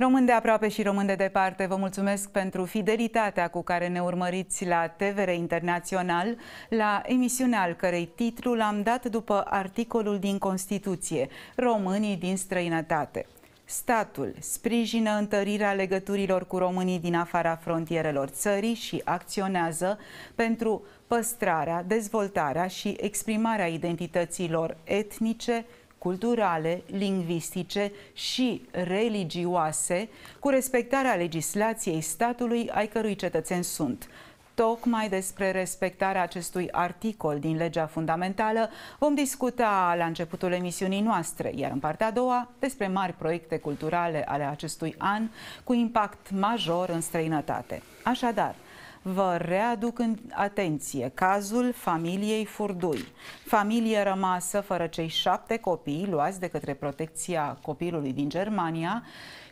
Român de aproape și român de departe, vă mulțumesc pentru fidelitatea cu care ne urmăriți la TVR Internațional, la emisiunea al cărei titlu l-am dat după articolul din Constituție, Românii din străinătate. Statul sprijină întărirea legăturilor cu românii din afara frontierelor țării și acționează pentru păstrarea, dezvoltarea și exprimarea identităților etnice, culturale, lingvistice și religioase, cu respectarea legislației statului ai cărui cetățeni sunt. Tocmai despre respectarea acestui articol din legea fundamentală vom discuta la începutul emisiunii noastre, iar în partea a doua despre mari proiecte culturale ale acestui an cu impact major în străinătate. Așadar, vă readuc în atenție cazul familiei Furdui. Familie rămasă fără cei șapte copii luați de către protecția copilului din Germania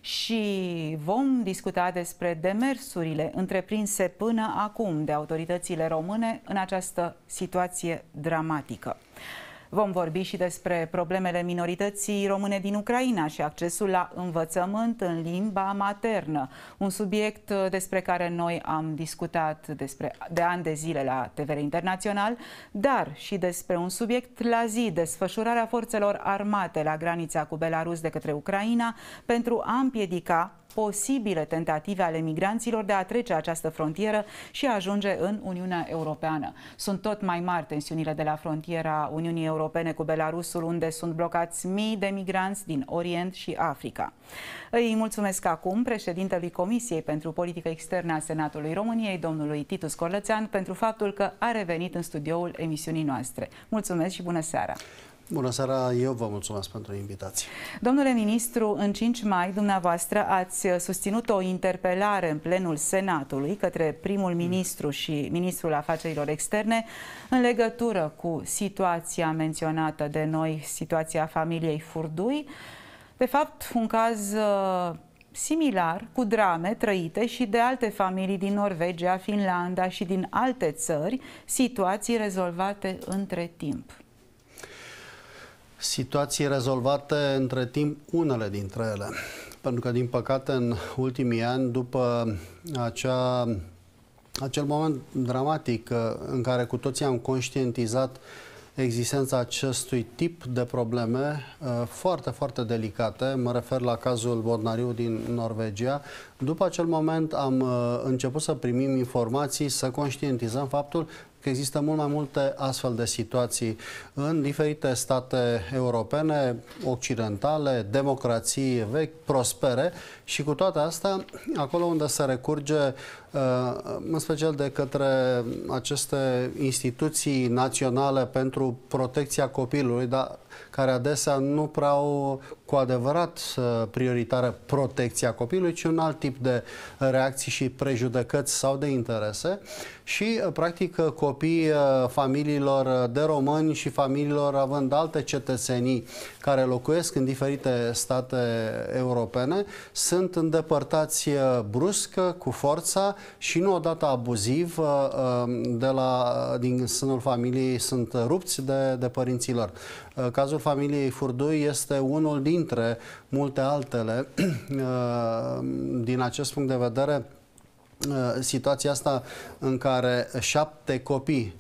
și vom discuta despre demersurile întreprinse până acum de autoritățile române în această situație dramatică. Vom vorbi și despre problemele minorității române din Ucraina și accesul la învățământ în limba maternă, un subiect despre care noi am discutat despre, de ani de zile la TVR Internațional, dar și despre un subiect la zi, desfășurarea forțelor armate la granița cu Belarus de către Ucraina pentru a împiedica posibile tentative ale migranților de a trece această frontieră și a ajunge în Uniunea Europeană. Sunt tot mai mari tensiunile de la frontiera Uniunii Europene cu Belarusul, unde sunt blocați mii de migranți din Orient și Africa. Îi mulțumesc acum președintelui Comisiei pentru Politică Externă a Senatului României, domnului Titus Corlățean, pentru faptul că a revenit în studioul emisiunii noastre. Mulțumesc și bună seara! Bună seara, eu vă mulțumesc pentru invitație. Domnule ministru, în 5 mai dumneavoastră ați susținut o interpelare în plenul Senatului către primul ministru și ministrul afacerilor externe în legătură cu situația menționată de noi, situația familiei Furdui. De fapt, un caz uh, similar cu drame trăite și de alte familii din Norvegia, Finlanda și din alte țări, situații rezolvate între timp situații rezolvate între timp, unele dintre ele. Pentru că, din păcate, în ultimii ani, după acea, acel moment dramatic uh, în care cu toții am conștientizat existența acestui tip de probleme uh, foarte, foarte delicate. Mă refer la cazul Bodnariu din Norvegia. După acel moment am uh, început să primim informații, să conștientizăm faptul că există mult mai multe astfel de situații în diferite state europene, occidentale, democrații vechi, prospere. Și cu toate astea, acolo unde se recurge, uh, în special de către aceste instituții naționale pentru protecția copilului, dar care adesea nu prea au cu adevărat prioritară protecția copilului, ci un alt tip de reacții și prejudecăți sau de interese și, practic, copiii uh, familiilor de români și familiilor având alte cetățenii care locuiesc în diferite state europene sunt îndepărtați uh, brusc, cu forța și nu odată abuziv uh, de la, din sânul familiei sunt rupți de, de părinților. Cazul familiei Furdui este unul dintre multe altele. Din acest punct de vedere, situația asta în care șapte copii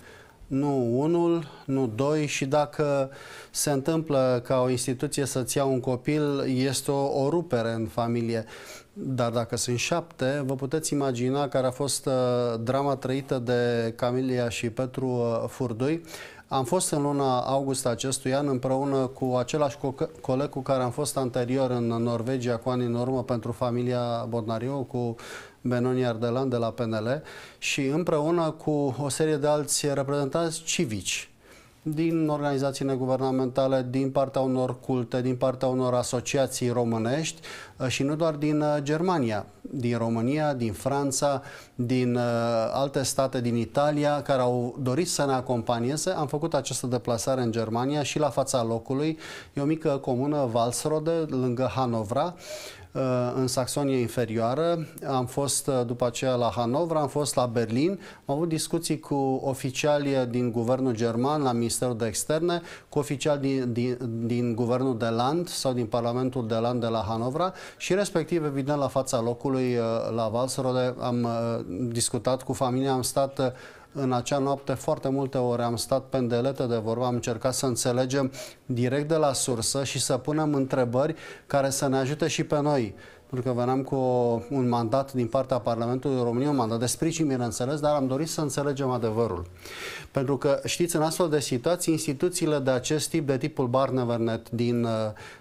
nu unul, nu doi și dacă se întâmplă ca o instituție să-ți ia un copil, este o, o rupere în familie. Dar dacă sunt șapte, vă puteți imagina care a fost uh, drama trăită de Camilia și Petru uh, Furdui. Am fost în luna august acestui an împreună cu același co coleg cu care am fost anterior în Norvegia cu ani în urmă pentru familia Bodnariu, cu Benoni Ardelan de la PNL și împreună cu o serie de alți reprezentanți civici din organizații neguvernamentale, din partea unor culte, din partea unor asociații românești uh, și nu doar din uh, Germania, din România, din Franța, din uh, alte state din Italia care au dorit să ne acompanieze. Am făcut această deplasare în Germania și la fața locului. E o mică comună, Valsrode, lângă Hanovra în Saxonia Inferioară, am fost după aceea la Hanovra, am fost la Berlin, am avut discuții cu oficiali din guvernul german la Ministerul de Externe, cu oficiali din, din, din guvernul de Land sau din Parlamentul de Land de la Hanovra și respectiv, evident, la fața locului la Valsrode am discutat cu familia, am stat în acea noapte foarte multe ore am stat pendelete de vorbă, am încercat să înțelegem direct de la sursă și să punem întrebări care să ne ajute și pe noi pentru că veneam cu un mandat din partea Parlamentului României, un mandat de sprijin, bineînțeles, dar am dorit să înțelegem adevărul. Pentru că, știți, în astfel de situații, instituțiile de acest tip, de tipul Barnevernet din uh,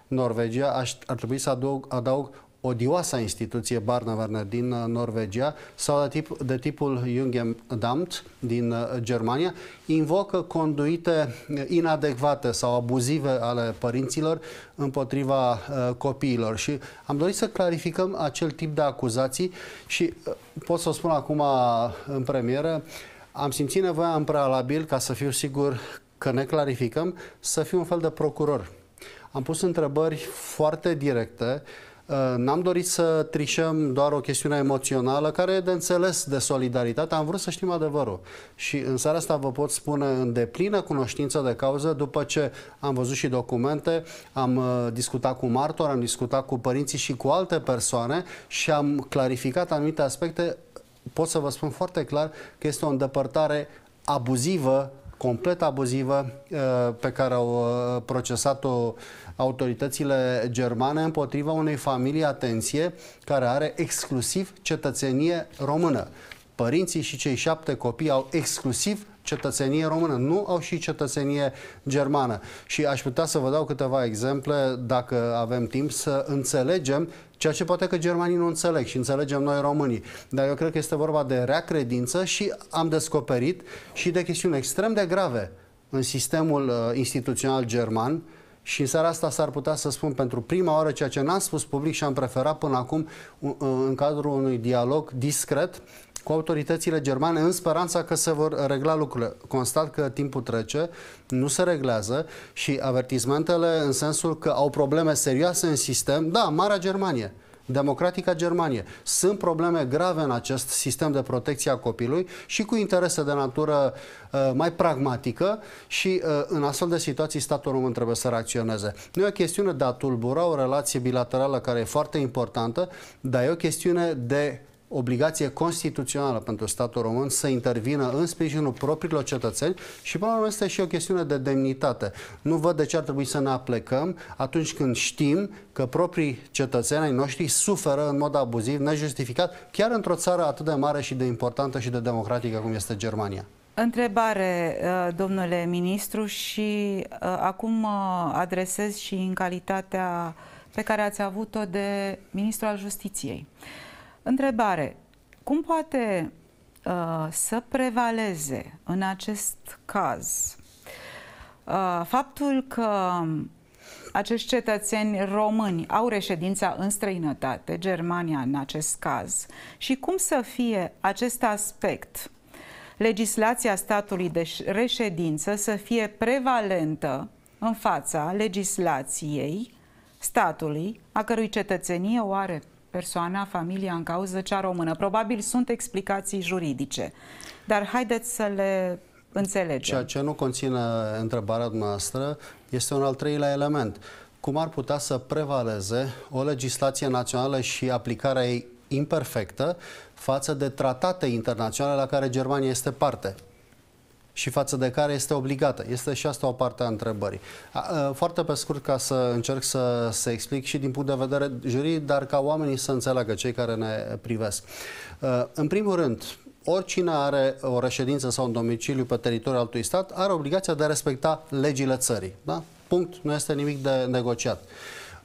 Norvegia, aș, ar trebui să adaug, adaug odioasa instituție Barneverner din uh, Norvegia sau de, tip, de tipul Jungendamt din uh, Germania, invocă conduite uh, inadecvate sau abuzive ale părinților împotriva uh, copiilor. Și am dorit să clarificăm acel tip de acuzații și uh, pot să o spun acum în premieră, am simțit nevoia în prealabil, ca să fiu sigur că ne clarificăm, să fiu un fel de procuror. Am pus întrebări foarte directe, Uh, n-am dorit să trișăm doar o chestiune emoțională care e de înțeles de solidaritate. Am vrut să știm adevărul. Și în seara asta vă pot spune în deplină cunoștință de cauză, după ce am văzut și documente, am uh, discutat cu martori, am discutat cu părinții și cu alte persoane și am clarificat anumite aspecte. Pot să vă spun foarte clar că este o îndepărtare abuzivă complet abuzivă uh, pe care au procesat-o autoritățile germane împotriva unei familii, atenție, care are exclusiv cetățenie română. Părinții și cei șapte copii au exclusiv cetățenie română, nu au și cetățenie germană. Și aș putea să vă dau câteva exemple, dacă avem timp, să înțelegem ceea ce poate că germanii nu înțeleg și înțelegem noi românii. Dar eu cred că este vorba de rea credință și am descoperit și de chestiuni extrem de grave în sistemul uh, instituțional german, și în seara asta s-ar putea să spun pentru prima oară ceea ce n-am spus public și am preferat până acum în cadrul unui dialog discret cu autoritățile germane în speranța că se vor regla lucrurile. Constat că timpul trece, nu se reglează și avertismentele în sensul că au probleme serioase în sistem, da, Marea Germanie, Democratica Germanie. Sunt probleme grave în acest sistem de protecție a copilului și cu interese de natură uh, mai pragmatică și uh, în astfel de situații statul român trebuie să reacționeze. Nu e o chestiune de a tulbura o relație bilaterală care e foarte importantă, dar e o chestiune de obligație constituțională pentru statul român să intervină în sprijinul propriilor cetățeni și până la urmă este și o chestiune de demnitate. Nu văd de ce ar trebui să ne aplecăm atunci când știm că proprii cetățeni ai noștri suferă în mod abuziv, nejustificat, chiar într-o țară atât de mare și de importantă și de democratică cum este Germania. Întrebare, uh, domnule ministru, și uh, acum uh, adresez și în calitatea pe care ați avut-o de ministru al justiției. Întrebare. Cum poate uh, să prevaleze în acest caz uh, faptul că acești cetățeni români au reședința în străinătate, Germania în acest caz, și cum să fie acest aspect, legislația statului de reședință să fie prevalentă în fața legislației statului, a cărui cetățenie o are persoana, familia în cauză, cea română. Probabil sunt explicații juridice, dar haideți să le înțelegem. Ceea ce nu conține întrebarea noastră este un al treilea element. Cum ar putea să prevaleze o legislație națională și aplicarea ei imperfectă față de tratate internaționale la care Germania este parte? Și față de care este obligată. Este și asta o parte a întrebării. Foarte pe scurt, ca să încerc să, să explic și din punct de vedere juridic, dar ca oamenii să înțeleagă, cei care ne privesc. În primul rând, oricine are o reședință sau un domiciliu pe teritoriul altui stat are obligația de a respecta legile țării. Da? Punct. Nu este nimic de negociat.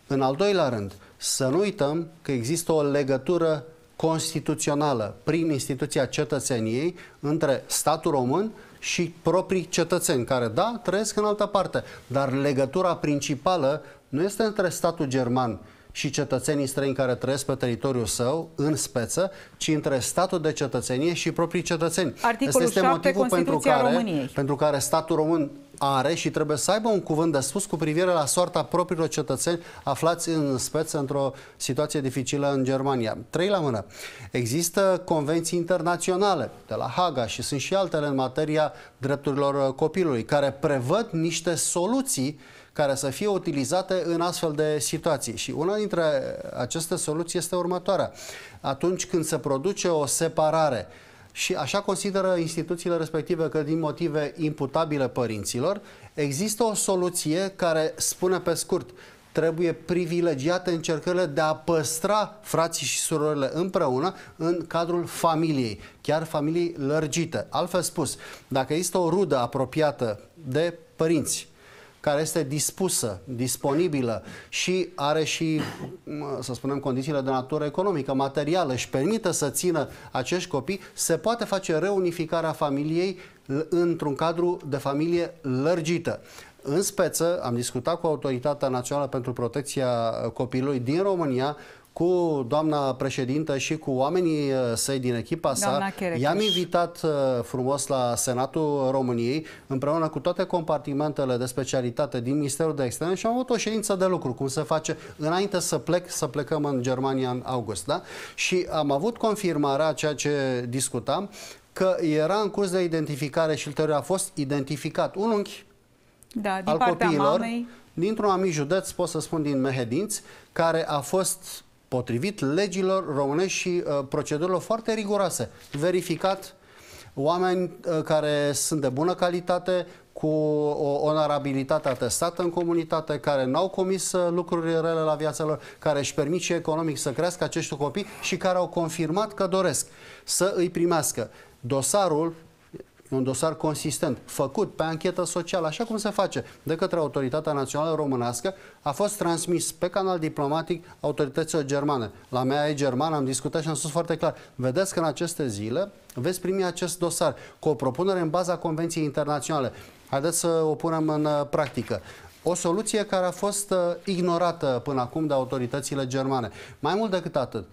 În al doilea rând, să nu uităm că există o legătură constituțională prin instituția cetățeniei între statul român și proprii cetățeni care, da, trăiesc în altă parte. Dar legătura principală nu este între statul german și cetățenii străini care trăiesc pe teritoriul său, în speță, ci între statul de cetățenie și proprii cetățeni. Articolul este 7, motivul pentru care, României. pentru care statul român are și trebuie să aibă un cuvânt de spus cu privire la soarta propriilor cetățeni aflați în speță într-o situație dificilă în Germania. Trei la mână. Există convenții internaționale de la Haga și sunt și altele în materia drepturilor copilului care prevăd niște soluții care să fie utilizate în astfel de situații. Și una dintre aceste soluții este următoarea. Atunci când se produce o separare și așa consideră instituțiile respective că din motive imputabile părinților, există o soluție care spune pe scurt, trebuie privilegiate încercările de a păstra frații și surorile împreună în cadrul familiei, chiar familiei lărgite. Altfel spus, dacă există o rudă apropiată de părinți care este dispusă, disponibilă și are și, să spunem, condițiile de natură economică, materială, și permită să țină acești copii, se poate face reunificarea familiei într-un cadru de familie lărgită. În speță, am discutat cu Autoritatea Națională pentru Protecția Copilului din România, cu doamna președintă și cu oamenii uh, săi din echipa sa. I-am invitat uh, frumos la Senatul României împreună cu toate compartimentele de specialitate din Ministerul de Externe și am avut o ședință de lucru, cum se face înainte să plec, să plecăm în Germania în august. Da? Și am avut confirmarea ceea ce discutam, că era în curs de identificare și ulterior a fost identificat un unchi da, din al copiilor mamei. dintr-un amic județ, pot să spun din Mehedinți, care a fost potrivit legilor românești și uh, procedurilor foarte riguroase. Verificat oameni uh, care sunt de bună calitate, cu o onorabilitate atestată în comunitate, care n-au comis uh, lucruri rele la viața lor, care își permit și economic să crească acești copii și care au confirmat că doresc să îi primească. Dosarul E un dosar consistent, făcut pe anchetă socială, așa cum se face de către Autoritatea Națională Românească, a fost transmis pe canal diplomatic autorităților germane. La mea e germană, am discutat și am spus foarte clar, vedeți că în aceste zile veți primi acest dosar cu o propunere în baza Convenției Internaționale. Haideți să o punem în uh, practică. O soluție care a fost uh, ignorată până acum de autoritățile germane. Mai mult decât atât,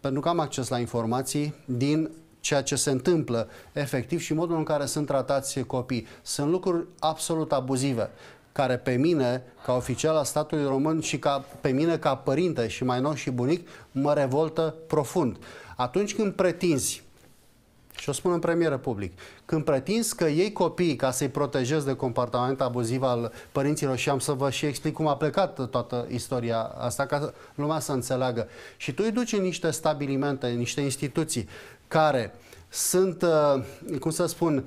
pentru că am acces la informații din ceea ce se întâmplă efectiv și modul în care sunt tratați copii. Sunt lucruri absolut abuzive care pe mine, ca oficial al statului român și ca, pe mine ca părinte și mai nou și bunic, mă revoltă profund. Atunci când pretinzi și o spun în premieră public, când pretinzi că ei copiii ca să-i protejezi de comportament abuziv al părinților și am să vă și explic cum a plecat toată istoria asta, ca lumea să înțeleagă, și tu îi duci în niște stabilimente, în niște instituții care sunt, uh, cum să spun,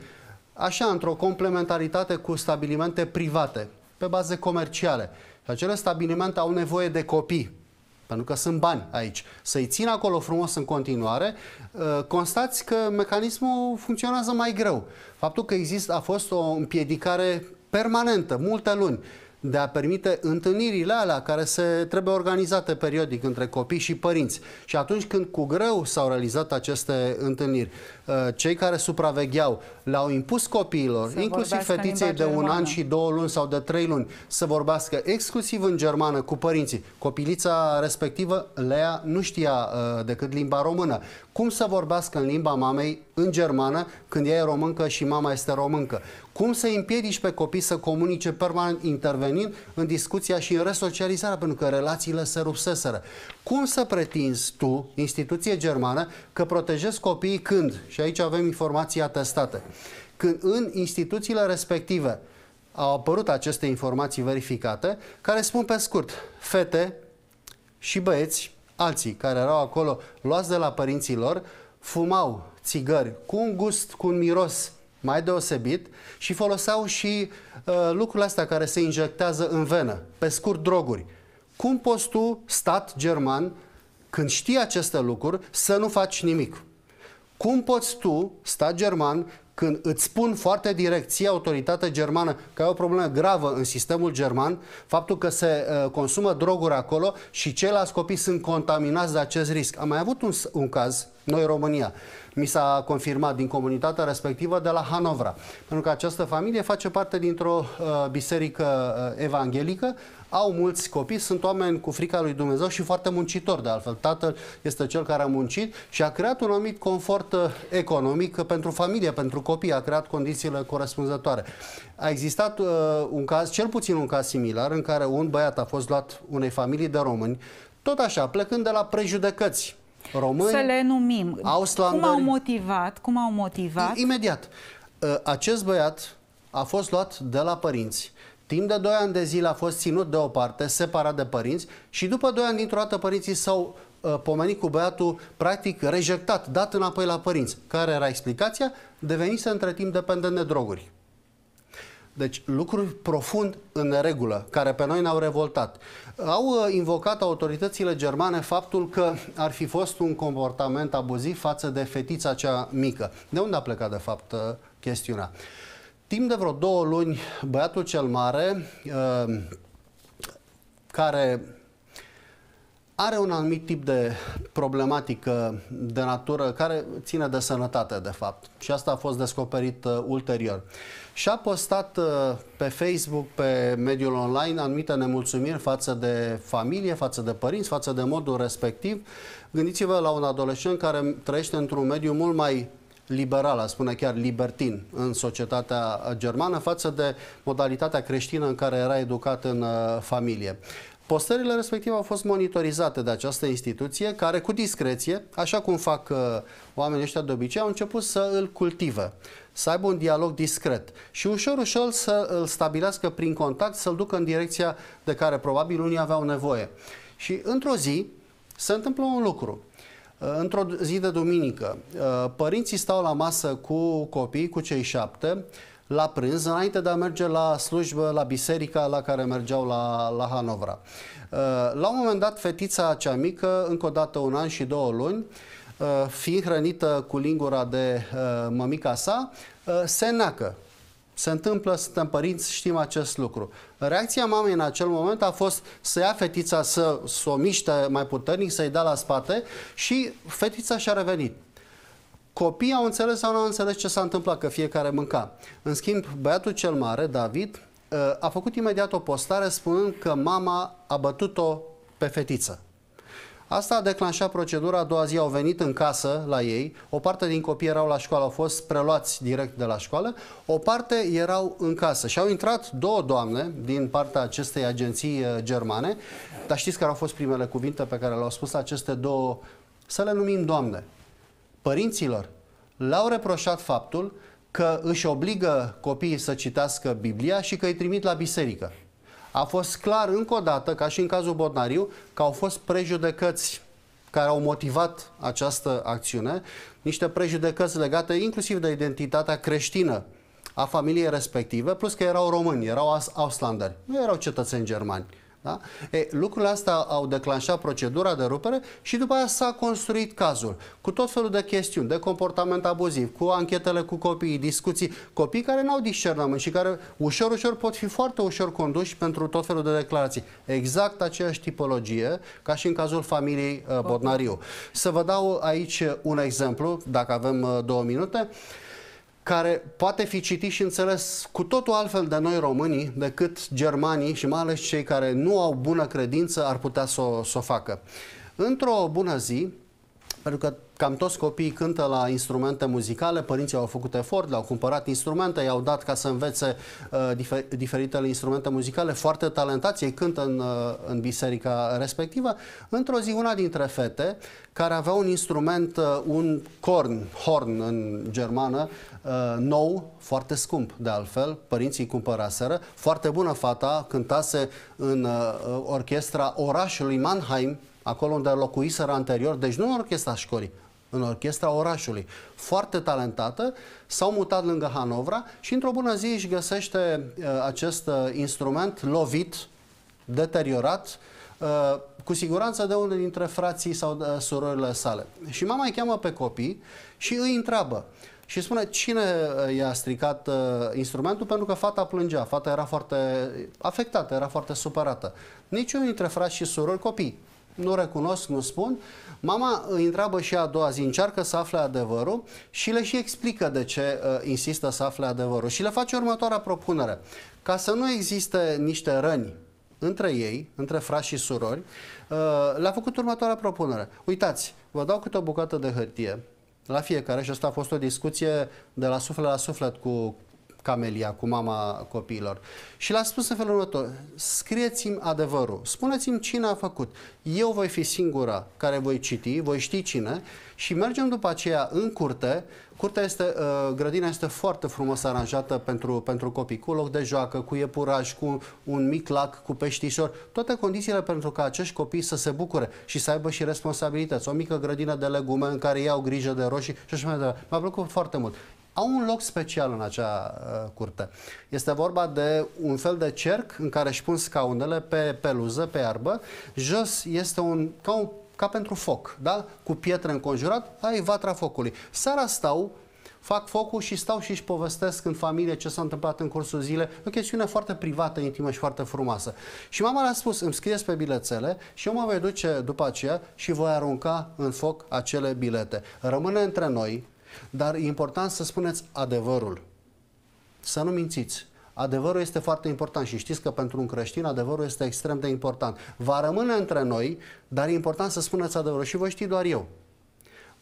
așa, într-o complementaritate cu stabilimente private, pe baze comerciale. Și acele stabilimente au nevoie de copii, pentru că sunt bani aici. Să-i țin acolo frumos în continuare, uh, constați că mecanismul funcționează mai greu. Faptul că există a fost o împiedicare permanentă, multe luni de a permite întâlnirile alea care se trebuie organizate periodic între copii și părinți. Și atunci când cu greu s-au realizat aceste întâlniri, uh, cei care supravegheau le-au impus copiilor, să inclusiv fetiței de un an și două luni sau de trei luni, să vorbească exclusiv în germană cu părinții. Copilița respectivă, Lea, nu știa uh, decât limba română. Cum să vorbească în limba mamei în germană când ea e româncă și mama este româncă? Cum să împiedici pe copii să comunice permanent intervenind în discuția și în resocializarea, pentru că relațiile se rupseseră? Cum să pretinzi tu, instituție germană, că protejezi copiii când, și aici avem informații atestate, când în instituțiile respective au apărut aceste informații verificate, care spun pe scurt, fete și băieți, alții care erau acolo luați de la părinții lor, fumau țigări cu un gust, cu un miros mai deosebit și foloseau și uh, lucrurile astea care se injectează în venă, pe scurt droguri. Cum poți tu, stat german, când știi aceste lucruri, să nu faci nimic? Cum poți tu, stat german, când îți spun foarte direct, ție autoritatea germană, că ai o problemă gravă în sistemul german, faptul că se uh, consumă droguri acolo și ceilalți copii sunt contaminați de acest risc. Am mai avut un, un caz, noi România, mi s-a confirmat din comunitatea respectivă de la Hanovra, pentru că această familie face parte dintr-o uh, biserică uh, evanghelică au mulți copii, sunt oameni cu frica lui Dumnezeu și foarte muncitori de altfel. Tatăl este cel care a muncit și a creat un anumit confort uh, economic pentru familie, pentru copii, a creat condițiile corespunzătoare. A existat uh, un caz, cel puțin un caz similar, în care un băiat a fost luat unei familii de români, tot așa, plecând de la prejudecăți români, Să le numim. Auslanderi. Cum au motivat? Cum au motivat? Imediat. Uh, acest băiat a fost luat de la părinți Timp de 2 ani de zile a fost ținut deoparte, separat de părinți și după 2 ani dintr-o dată părinții s-au uh, pomenit cu băiatul practic rejectat, dat înapoi la părinți. Care era explicația? Devenise între timp dependent de droguri. Deci lucruri profund în neregulă, care pe noi ne-au revoltat. Au uh, invocat autoritățile germane faptul că ar fi fost un comportament abuziv față de fetița cea mică. De unde a plecat, de fapt, uh, chestiunea? Timp de vreo două luni, băiatul cel mare, uh, care are un anumit tip de problematică de natură care ține de sănătate, de fapt. Și asta a fost descoperit uh, ulterior. Și a postat uh, pe Facebook, pe mediul online, anumite nemulțumiri față de familie, față de părinți, față de modul respectiv. Gândiți-vă la un adolescent care trăiește într-un mediu mult mai liberal, spune chiar libertin în societatea germană față de modalitatea creștină în care era educat în uh, familie. Postările respective au fost monitorizate de această instituție care cu discreție, așa cum fac uh, oamenii ăștia de obicei, au început să îl cultive, să aibă un dialog discret și ușor, ușor să îl stabilească prin contact, să-l ducă în direcția de care probabil unii aveau nevoie. Și într-o zi se întâmplă un lucru. Uh, într-o zi de duminică, uh, părinții stau la masă cu copii, cu cei șapte, la prânz, înainte de a merge la slujbă, la biserica la care mergeau la, la Hanovra. Uh, la un moment dat, fetița cea mică, încă o dată un an și două luni, fiind hrănită cu lingura de mămica sa, se neacă se întâmplă, suntem părinți, știm acest lucru. Reacția mamei în acel moment a fost să ia fetița să, să o miște mai puternic, să-i dea la spate și fetița și-a revenit. Copiii au înțeles sau nu au înțeles ce s-a întâmplat, că fiecare mânca. În schimb, băiatul cel mare, David, a făcut imediat o postare spunând că mama a bătut-o pe fetiță. Asta a declanșat procedura, a doua zi au venit în casă la ei, o parte din copii erau la școală, au fost preluați direct de la școală, o parte erau în casă. Și au intrat două doamne din partea acestei agenții uh, germane, dar știți care au fost primele cuvinte pe care le-au spus aceste două, să le numim doamne, părinților, le-au reproșat faptul că își obligă copiii să citească Biblia și că îi trimit la biserică a fost clar încă o dată, ca și în cazul Bodnariu, că au fost prejudecăți care au motivat această acțiune, niște prejudecăți legate inclusiv de identitatea creștină a familiei respective, plus că erau români, erau auslanderi, nu erau cetățeni germani. Da? E, lucrurile astea au declanșat procedura de rupere și după aia s-a construit cazul cu tot felul de chestiuni, de comportament abuziv, cu anchetele cu copiii, discuții, copii care n-au discernământ și care ușor, ușor pot fi foarte ușor conduși pentru tot felul de declarații. Exact aceeași tipologie ca și în cazul familiei uh, Bodnariu. Să vă dau aici un exemplu, dacă avem uh, două minute. Uh, care poate fi citit și înțeles cu totul altfel de noi românii decât germanii și mai ales cei care nu au bună credință ar putea să o, să o facă. Într-o bună zi, pentru că cam toți copiii cântă la instrumente muzicale, părinții au făcut efort, le-au cumpărat instrumente, i-au dat ca să învețe uh, difer- diferitele instrumente muzicale, foarte talentați, ei cântă în, uh, în biserica respectivă. Într-o zi, una dintre fete, care avea un instrument, uh, un corn, horn în germană, uh, nou, foarte scump de altfel, părinții cumpăraseră, foarte bună fata, cântase în uh, orchestra orașului Mannheim, acolo unde locuiseră anterior, deci nu în orchestra școlii, în orchestra orașului. Foarte talentată, s-au mutat lângă Hanovra și într-o bună zi își găsește uh, acest uh, instrument lovit, deteriorat, uh, cu siguranță de unul dintre frații sau uh, surorile sale. Și mama îi cheamă pe copii și îi întreabă, și spune cine uh, i-a stricat uh, instrumentul pentru că fata plângea. Fata era foarte afectată, era foarte supărată. Niciunul dintre frați și surori, copii, nu recunosc, nu spun. Mama îi întreabă și a doua zi, încearcă să afle adevărul și le și explică de ce uh, insistă să afle adevărul. Și le face următoarea propunere. Ca să nu existe niște răni între ei, între frați și surori, uh, le-a făcut următoarea propunere. Uitați, vă dau câte o bucată de hârtie la fiecare și asta a fost o discuție de la suflet la suflet cu Camelia, cu mama copiilor. Și l-a spus în felul următor, scrieți-mi adevărul, spuneți-mi cine a făcut. Eu voi fi singura care voi citi, voi ști cine și mergem după aceea în curte. Curtea este, uh, grădina este foarte frumos aranjată pentru, pentru copii, cu loc de joacă, cu iepuraș, cu un mic lac, cu peștișor, toate condițiile pentru ca acești copii să se bucure și să aibă și responsabilități. O mică grădină de legume în care iau grijă de roșii și așa mai departe. M-a plăcut foarte mult au un loc special în acea uh, curte. Este vorba de un fel de cerc în care își pun scaunele pe peluză, pe iarbă. Jos este un, ca, un, ca pentru foc, da? cu pietre înconjurat, ai vatra focului. Seara stau fac focul și stau și își povestesc în familie ce s-a întâmplat în cursul zilei. O chestiune foarte privată, intimă și foarte frumoasă. Și mama le-a spus, îmi scrieți pe bilețele și eu mă voi duce după aceea și voi arunca în foc acele bilete. Rămâne între noi, dar e important să spuneți adevărul. Să nu mințiți. Adevărul este foarte important și știți că pentru un creștin adevărul este extrem de important. Va rămâne între noi, dar e important să spuneți adevărul și voi ști doar eu.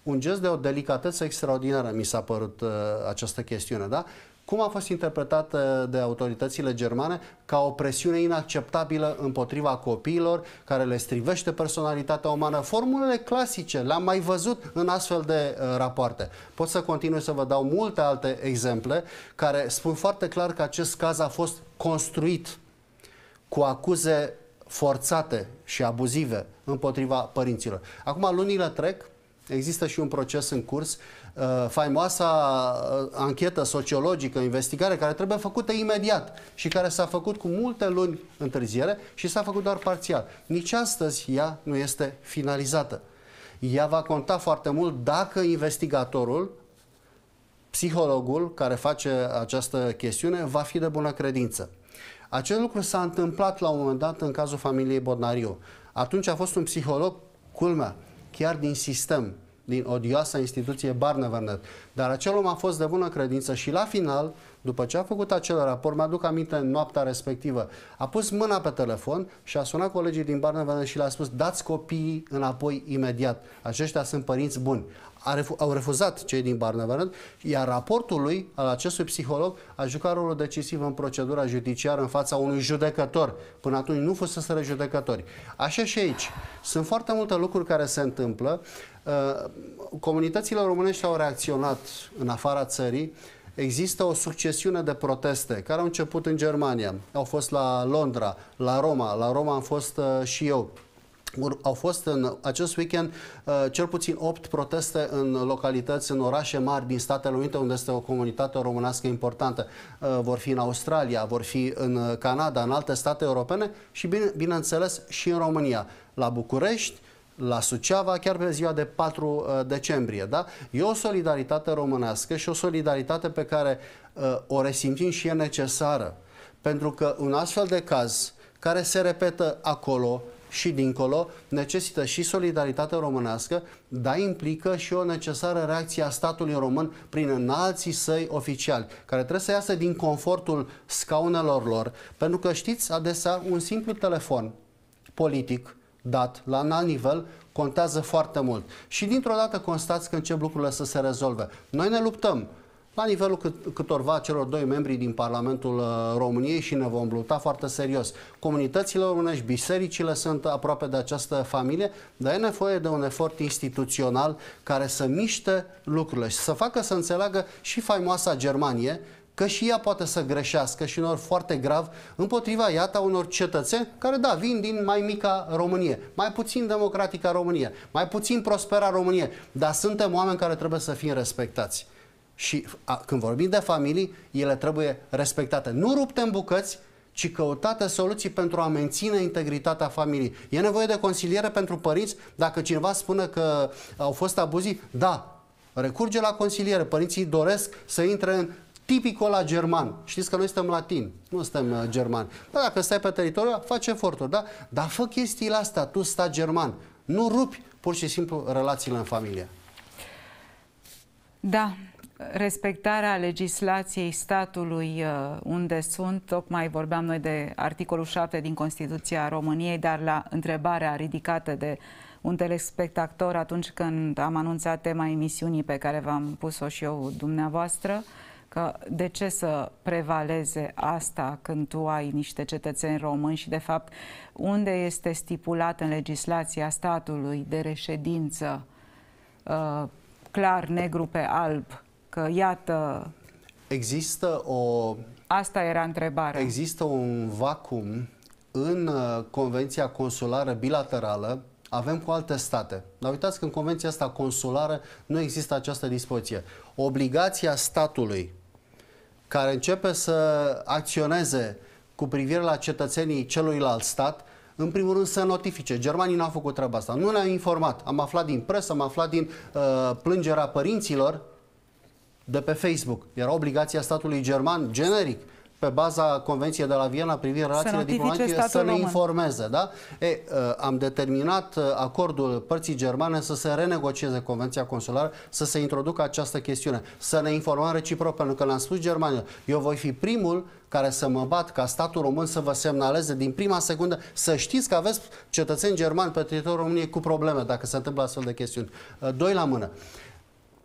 Un gest de o delicatețe extraordinară mi s-a părut uh, această chestiune, da? Cum a fost interpretată de autoritățile germane ca o presiune inacceptabilă împotriva copiilor, care le strivește personalitatea umană. Formulele clasice le-am mai văzut în astfel de uh, rapoarte. Pot să continui să vă dau multe alte exemple care spun foarte clar că acest caz a fost construit cu acuze forțate și abuzive împotriva părinților. Acum lunile trec, Există și un proces în curs, uh, faimoasa uh, anchetă sociologică, investigare, care trebuie făcută imediat și care s-a făcut cu multe luni întârziere și s-a făcut doar parțial. Nici astăzi ea nu este finalizată. Ea va conta foarte mult dacă investigatorul, psihologul care face această chestiune, va fi de bună credință. Acest lucru s-a întâmplat la un moment dat în cazul familiei Bodnariu. Atunci a fost un psiholog, culmea, chiar din sistem, din odioasa instituție Barnevernet. Dar acel om a fost de bună credință și la final, după ce a făcut acel raport, mi-aduc aminte în noaptea respectivă, a pus mâna pe telefon și a sunat colegii din Barnevernet și le-a spus dați copiii înapoi imediat. Aceștia sunt părinți buni au refuzat cei din Barnevernet, iar raportul lui, al acestui psiholog, a jucat rolul decisiv în procedura judiciară în fața unui judecător. Până atunci nu fusese judecători. Așa și aici. Sunt foarte multe lucruri care se întâmplă. Uh, comunitățile românești au reacționat în afara țării Există o succesiune de proteste care au început în Germania, au fost la Londra, la Roma, la Roma am fost uh, și eu, au fost în acest weekend uh, cel puțin 8 proteste în localități, în orașe mari din Statele Unite, unde este o comunitate românească importantă. Uh, vor fi în Australia, vor fi în Canada, în alte state europene și, bine, bineînțeles, și în România. La București, la Suceava, chiar pe ziua de 4 uh, decembrie. Da? E o solidaritate românească și o solidaritate pe care o resimțim și e necesară. Pentru că un astfel de caz care se repetă acolo, și dincolo, necesită și solidaritate românească, dar implică și o necesară reacție a statului român prin înalții săi oficiali, care trebuie să iasă din confortul scaunelor lor, pentru că știți, adesea un simplu telefon politic dat la înalt nivel contează foarte mult. Și dintr-o dată constați că încep lucrurile să se rezolve. Noi ne luptăm la nivelul cât, câtorva celor doi membri din Parlamentul uh, României și ne vom lupta foarte serios. Comunitățile românești, bisericile sunt aproape de această familie, dar e nevoie de un efort instituțional care să miște lucrurile și să facă să înțeleagă și faimoasa Germanie, că și ea poate să greșească și unor foarte grav împotriva, iată, unor cetățeni care, da, vin din mai mica Românie, mai puțin democratică Românie, mai puțin prospera Românie, dar suntem oameni care trebuie să fim respectați. Și a, când vorbim de familii, ele trebuie respectate. Nu rupte în bucăți, ci căutate soluții pentru a menține integritatea familiei. E nevoie de consiliere pentru părinți? Dacă cineva spune că au fost abuzii, da, recurge la consiliere. Părinții doresc să intre în tipicul la german. Știți că noi suntem latini, nu suntem uh, germani. Da, dacă stai pe teritoriu, faci eforturi, da? Dar fă chestiile astea, tu stai german. Nu rupi pur și simplu relațiile în familie. Da, respectarea legislației statului uh, unde sunt, tocmai vorbeam noi de articolul 7 din Constituția României, dar la întrebarea ridicată de un telespectator atunci când am anunțat tema emisiunii pe care v-am pus-o și eu dumneavoastră, că de ce să prevaleze asta când tu ai niște cetățeni români și de fapt unde este stipulat în legislația statului de reședință uh, clar negru pe alb că iată... Există o... Asta era întrebarea. Există un vacuum în uh, Convenția Consulară Bilaterală avem cu alte state. Dar uitați că în Convenția asta consulară nu există această dispoziție. Obligația statului care începe să acționeze cu privire la cetățenii celuilalt stat, în primul rând să notifice. Germanii n-au făcut treaba asta. Nu ne-au informat. Am aflat din presă, am aflat din uh, plângerea părinților de pe Facebook. Era obligația statului german generic pe baza Convenției de la Viena privind relațiile diplomatice să ne informeze. Da? E, uh, am determinat uh, acordul părții germane să se renegocieze Convenția Consulară, să se introducă această chestiune, să ne informăm reciproc, pentru că le-am spus Germania, eu voi fi primul care să mă bat ca statul român să vă semnaleze din prima secundă să știți că aveți cetățeni germani pe teritoriul României cu probleme dacă se întâmplă astfel de chestiuni. Uh, doi la mână.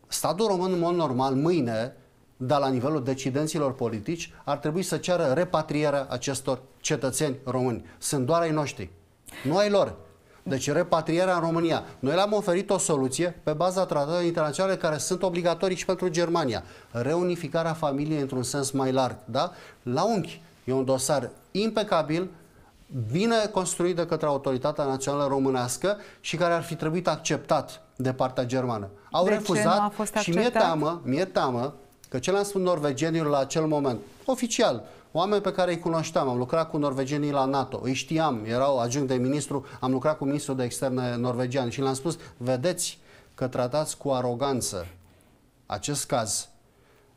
Statul român, în mod normal, mâine, dar la nivelul decidenților politici, ar trebui să ceară repatrierea acestor cetățeni români. Sunt doar ai noștri, nu ai lor. Deci repatrierea în România. Noi le-am oferit o soluție pe baza tratatelor internaționale care sunt obligatorii și pentru Germania. Reunificarea familiei într-un sens mai larg. Da? La unchi. E un dosar impecabil, bine construit de către autoritatea națională românească și care ar fi trebuit acceptat de partea germană. Au de refuzat și mi-e teamă, mi-e teamă că ce le-am spus norvegienilor la acel moment, oficial, oameni pe care îi cunoșteam, am lucrat cu norvegienii la NATO, îi știam, erau adjunct de ministru, am lucrat cu ministrul de externe norvegian și le-am spus, vedeți că tratați cu aroganță acest caz,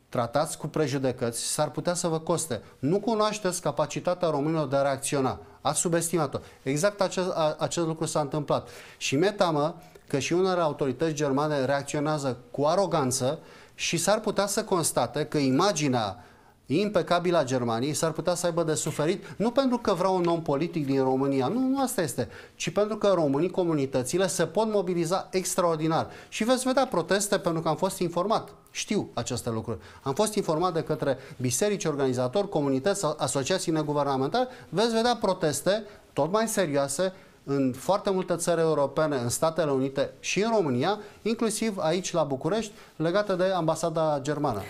tratați cu prejudecăți, s-ar putea să vă coste. Nu cunoașteți capacitatea românilor de a reacționa. Ați subestimat-o. Exact acest, a, acest lucru s-a întâmplat. Și mi-e teamă că și unele autorități germane reacționează cu aroganță și s-ar putea să constate că imaginea impecabilă a Germaniei s-ar putea să aibă de suferit, nu pentru că vreau un om politic din România, nu, nu asta este, ci pentru că românii, comunitățile se pot mobiliza extraordinar. Și veți vedea proteste pentru că am fost informat. Știu aceste lucruri. Am fost informat de către biserici, organizatori, comunități, asociații neguvernamentale. Veți vedea proteste tot mai serioase în foarte multe țări europene, în Statele Unite și în România, inclusiv aici la București, legate de ambasada germană.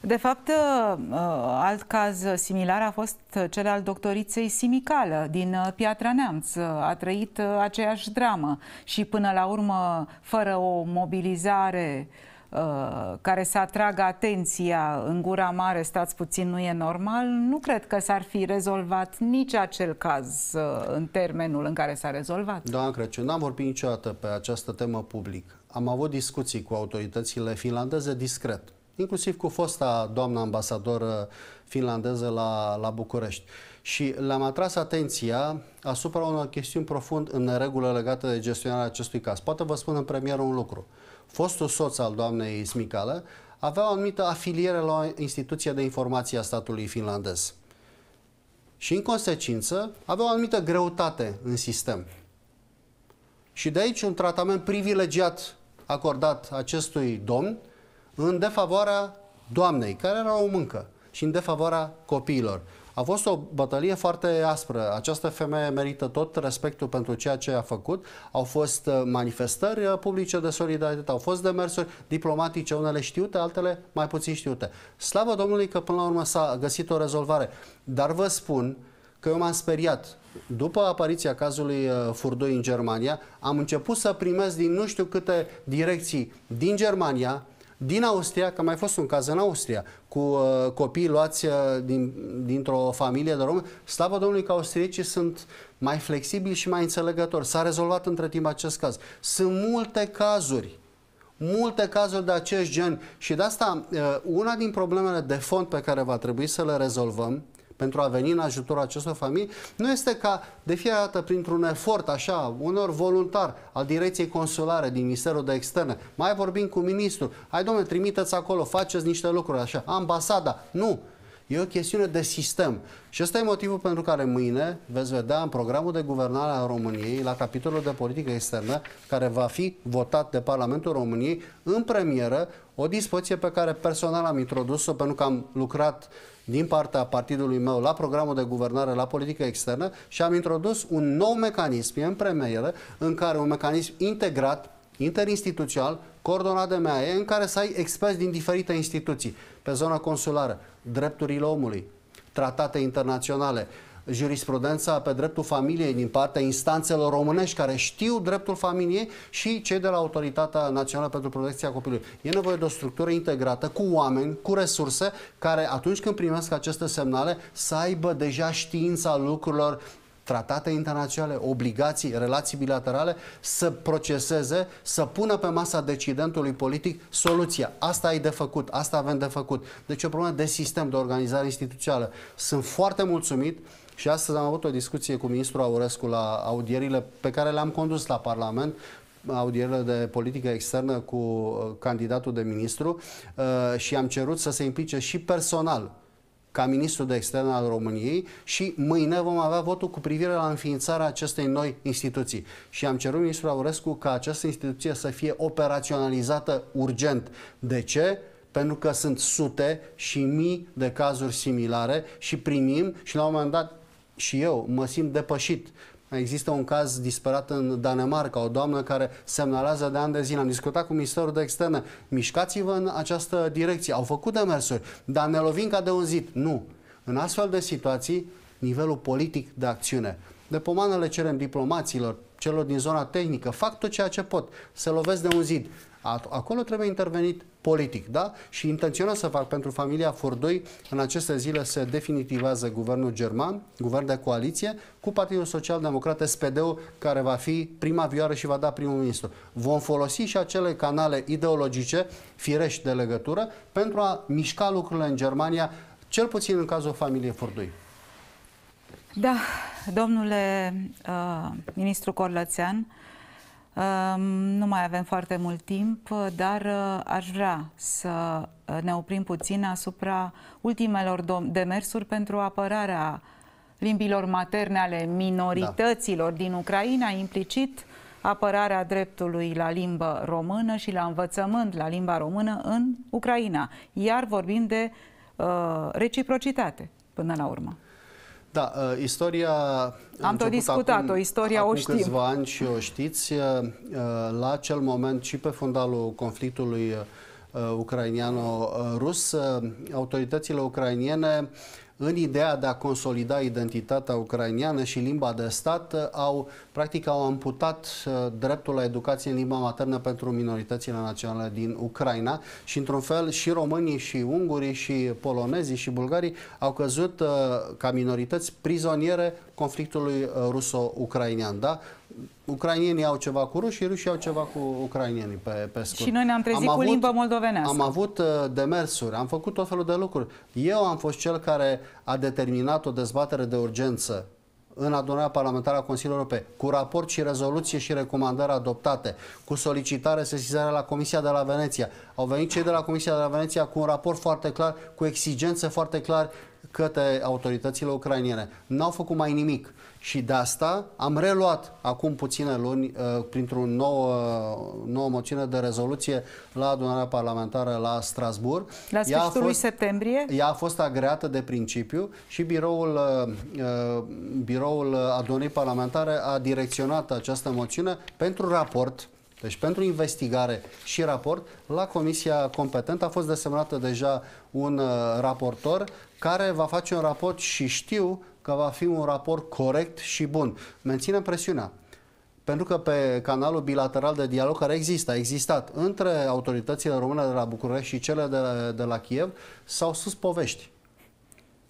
De fapt, uh, alt caz similar a fost cel al doctoriței Simicală din uh, Piatra Neamț. A trăit uh, aceeași dramă și până la urmă, fără o mobilizare uh, Uh, care să atragă atenția în gura mare, stați puțin, nu e normal, nu cred că s-ar fi rezolvat nici acel caz uh, în termenul în care s-a rezolvat. Doamna Crăciun, n-am vorbit niciodată pe această temă public. Am avut discuții cu autoritățile finlandeze discret, inclusiv cu fosta doamna ambasador finlandeză la, la București. Și le-am atras atenția asupra unor chestiuni profund în neregulă legate de gestionarea acestui caz. Poate vă spun în premieră un lucru fostul soț al doamnei Smicală, avea o anumită afiliere la o instituție de informație a statului finlandez. Și, în consecință, avea o anumită greutate în sistem. Și de aici un tratament privilegiat acordat acestui domn în defavoarea doamnei, care era o mâncă, și în defavoarea copiilor. A fost o bătălie foarte aspră. Această femeie merită tot respectul pentru ceea ce a făcut. Au fost uh, manifestări uh, publice de solidaritate, au fost demersuri diplomatice, unele știute, altele mai puțin știute. Slavă Domnului că până la urmă s-a găsit o rezolvare. Dar vă spun că eu m-am speriat. După apariția cazului uh, Furdoi în Germania, am început să primesc din nu știu câte direcții din Germania din Austria, că mai fost un caz în Austria, cu uh, copii luați uh, din, dintr-o familie de români, slavă Domnului că austriecii sunt mai flexibili și mai înțelegători. S-a rezolvat între timp acest caz. Sunt multe cazuri multe cazuri de acest gen și de asta una din problemele de fond pe care va trebui să le rezolvăm pentru a veni în ajutorul acestor familii, nu este ca de fiecare dată printr-un efort așa, uneori voluntar, al Direcției Consulare din Ministerul de Externe, mai vorbim cu ministrul, hai domnule, trimiteți acolo, faceți niște lucruri așa, ambasada, nu. E o chestiune de sistem. Și ăsta e motivul pentru care mâine veți vedea în programul de guvernare a României, la capitolul de politică externă, care va fi votat de Parlamentul României, în premieră, o dispoziție pe care personal am introdus-o pentru că am lucrat din partea partidului meu la programul de guvernare la politică externă și am introdus un nou mecanism în premieră în care un mecanism integrat, interinstituțional, coordonat de MAE, în care să ai experți din diferite instituții. Pe zona consulară, drepturile omului, tratate internaționale, jurisprudența pe dreptul familiei din partea instanțelor românești care știu dreptul familiei și cei de la Autoritatea Națională pentru Protecția Copilului. E nevoie de o structură integrată cu oameni, cu resurse, care atunci când primesc aceste semnale să aibă deja știința lucrurilor tratate internaționale, obligații, relații bilaterale, să proceseze, să pună pe masa decidentului politic soluția. Asta e de făcut, asta avem de făcut. Deci o problemă de sistem, de organizare instituțională. Sunt foarte mulțumit și astăzi am avut o discuție cu ministrul Aurescu la audierile pe care le-am condus la Parlament, audierile de politică externă cu uh, candidatul de ministru uh, și am cerut să se implice și personal ca ministru de externe al României și mâine vom avea votul cu privire la înființarea acestei noi instituții. Și am cerut ministrul Aurescu ca această instituție să fie operaționalizată urgent. De ce? Pentru că sunt sute și mii de cazuri similare și primim și la un moment dat și eu mă simt depășit. Există un caz disperat în Danemarca, o doamnă care semnalează de ani de zile. Am discutat cu Ministerul de Externe. Mișcați-vă în această direcție. Au făcut demersuri, dar ne lovim ca de un zid. Nu. În astfel de situații, nivelul politic de acțiune. De pomană le cerem diplomaților, celor din zona tehnică, fac tot ceea ce pot, se lovesc de un zid. Acolo trebuie intervenit politic, da? Și intenționăm să fac pentru familia Fordoi. În aceste zile se definitivează guvernul german, guvern de coaliție, cu Partidul Social Democrat, SPD-ul, care va fi prima vioară și va da primul ministru. Vom folosi și acele canale ideologice, firești de legătură, pentru a mișca lucrurile în Germania, cel puțin în cazul familiei Fordoi. Da, domnule uh, ministru Corlățean, nu mai avem foarte mult timp, dar uh, aș vrea să uh, ne oprim puțin asupra ultimelor demersuri pentru apărarea limbilor materne ale minorităților da. din Ucraina, implicit apărarea dreptului la limbă română și la învățământ la limba română în Ucraina. Iar vorbim de uh, reciprocitate până la urmă. Da, uh, istoria... Am tot discutat-o, istoria acum o știm. câțiva ani și o știți, uh, uh, la acel moment și pe fundalul conflictului uh, ucrainiano-rus, uh, autoritățile ucrainiene în ideea de a consolida identitatea ucrainiană și limba de stat, au, practic au amputat uh, dreptul la educație în limba maternă pentru minoritățile naționale din Ucraina și, într-un fel, și românii, și ungurii, și polonezii, și bulgarii au căzut uh, ca minorități prizoniere conflictului uh, ruso-ucrainian. Da? Ucrainienii au ceva cu rușii, rușii au ceva cu ucrainienii pe, pe scurt. Și noi ne-am trezit am cu avut, limbă moldovenească. Am avut uh, demersuri, am făcut tot felul de lucruri. Eu am fost cel care a determinat o dezbatere de urgență în adunarea parlamentară a Consiliului Europei, cu raport și rezoluție și recomandări adoptate, cu solicitare sesizare la Comisia de la Veneția. Au venit cei de la Comisia de la Veneția cu un raport foarte clar, cu exigențe foarte clare către autoritățile ucrainiene. N-au făcut mai nimic. Și de asta am reluat acum puține luni, uh, printr-o nouă, nouă moțiune de rezoluție la adunarea parlamentară la Strasburg. La sfârșitul lui septembrie? Ea a fost agreată de principiu și biroul, uh, uh, biroul adunării parlamentare a direcționat această moțiune pentru raport deci pentru investigare și raport, la comisia competentă a fost desemnată deja un uh, raportor care va face un raport și știu că va fi un raport corect și bun. Menținem presiunea. Pentru că pe canalul bilateral de dialog care există, a existat între autoritățile române de la București și cele de, de la Kiev, s-au spus povești.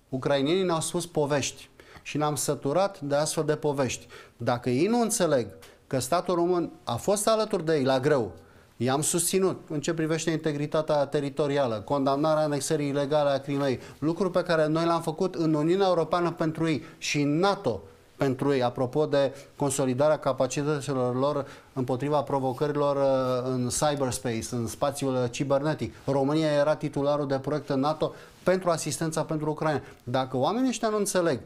Ucrainienii ne-au spus povești și ne-am săturat de astfel de povești. Dacă ei nu înțeleg că statul român a fost alături de ei la greu, I-am susținut în ce privește integritatea teritorială, condamnarea anexării ilegale a Crimei, lucruri pe care noi le-am făcut în Uniunea Europeană pentru ei și în NATO pentru ei, apropo de consolidarea capacităților lor împotriva provocărilor uh, în cyberspace, în spațiul cibernetic. România era titularul de proiect în NATO pentru asistența pentru Ucraina. Dacă oamenii ăștia nu înțeleg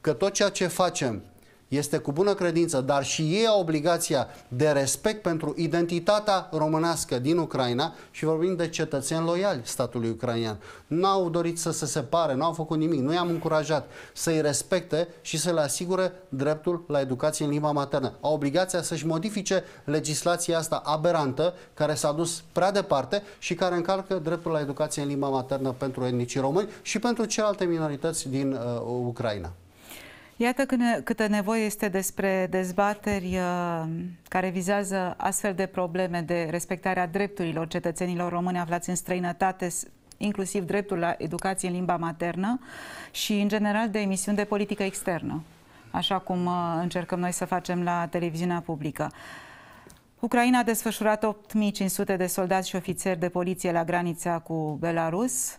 că tot ceea ce facem este cu bună credință, dar și ei au obligația de respect pentru identitatea românească din Ucraina și vorbim de cetățeni loiali statului ucrainean. N-au dorit să se separe, n-au făcut nimic, nu i-am încurajat să-i respecte și să le asigure dreptul la educație în limba maternă. Au obligația să-și modifice legislația asta aberantă, care s-a dus prea departe și care încalcă dreptul la educație în limba maternă pentru etnicii români și pentru celelalte minorități din uh, Ucraina. Iată câtă nevoie este despre dezbateri uh, care vizează astfel de probleme de respectarea drepturilor cetățenilor români aflați în străinătate, inclusiv dreptul la educație în limba maternă și, în general, de emisiuni de politică externă, așa cum uh, încercăm noi să facem la televiziunea publică. Ucraina a desfășurat 8500 de soldați și ofițeri de poliție la granița cu Belarus,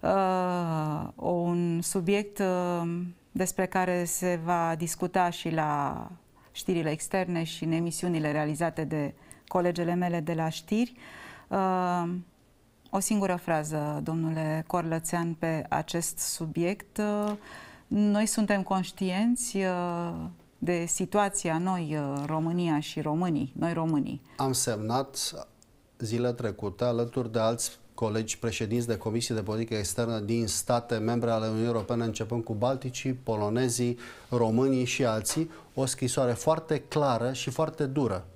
uh, un subiect uh, despre care se va discuta și la știrile externe și în emisiunile realizate de colegele mele de la știri. Uh, o singură frază, domnule Corlățean, pe acest subiect. Uh, noi suntem conștienți uh, de situația noi, România și românii, noi românii. Am semnat zile trecute alături de alți colegi președinți de comisii de politică externă din state membre ale Uniunii Europene, începând cu Balticii, polonezii, românii și alții, o scrisoare foarte clară și foarte dură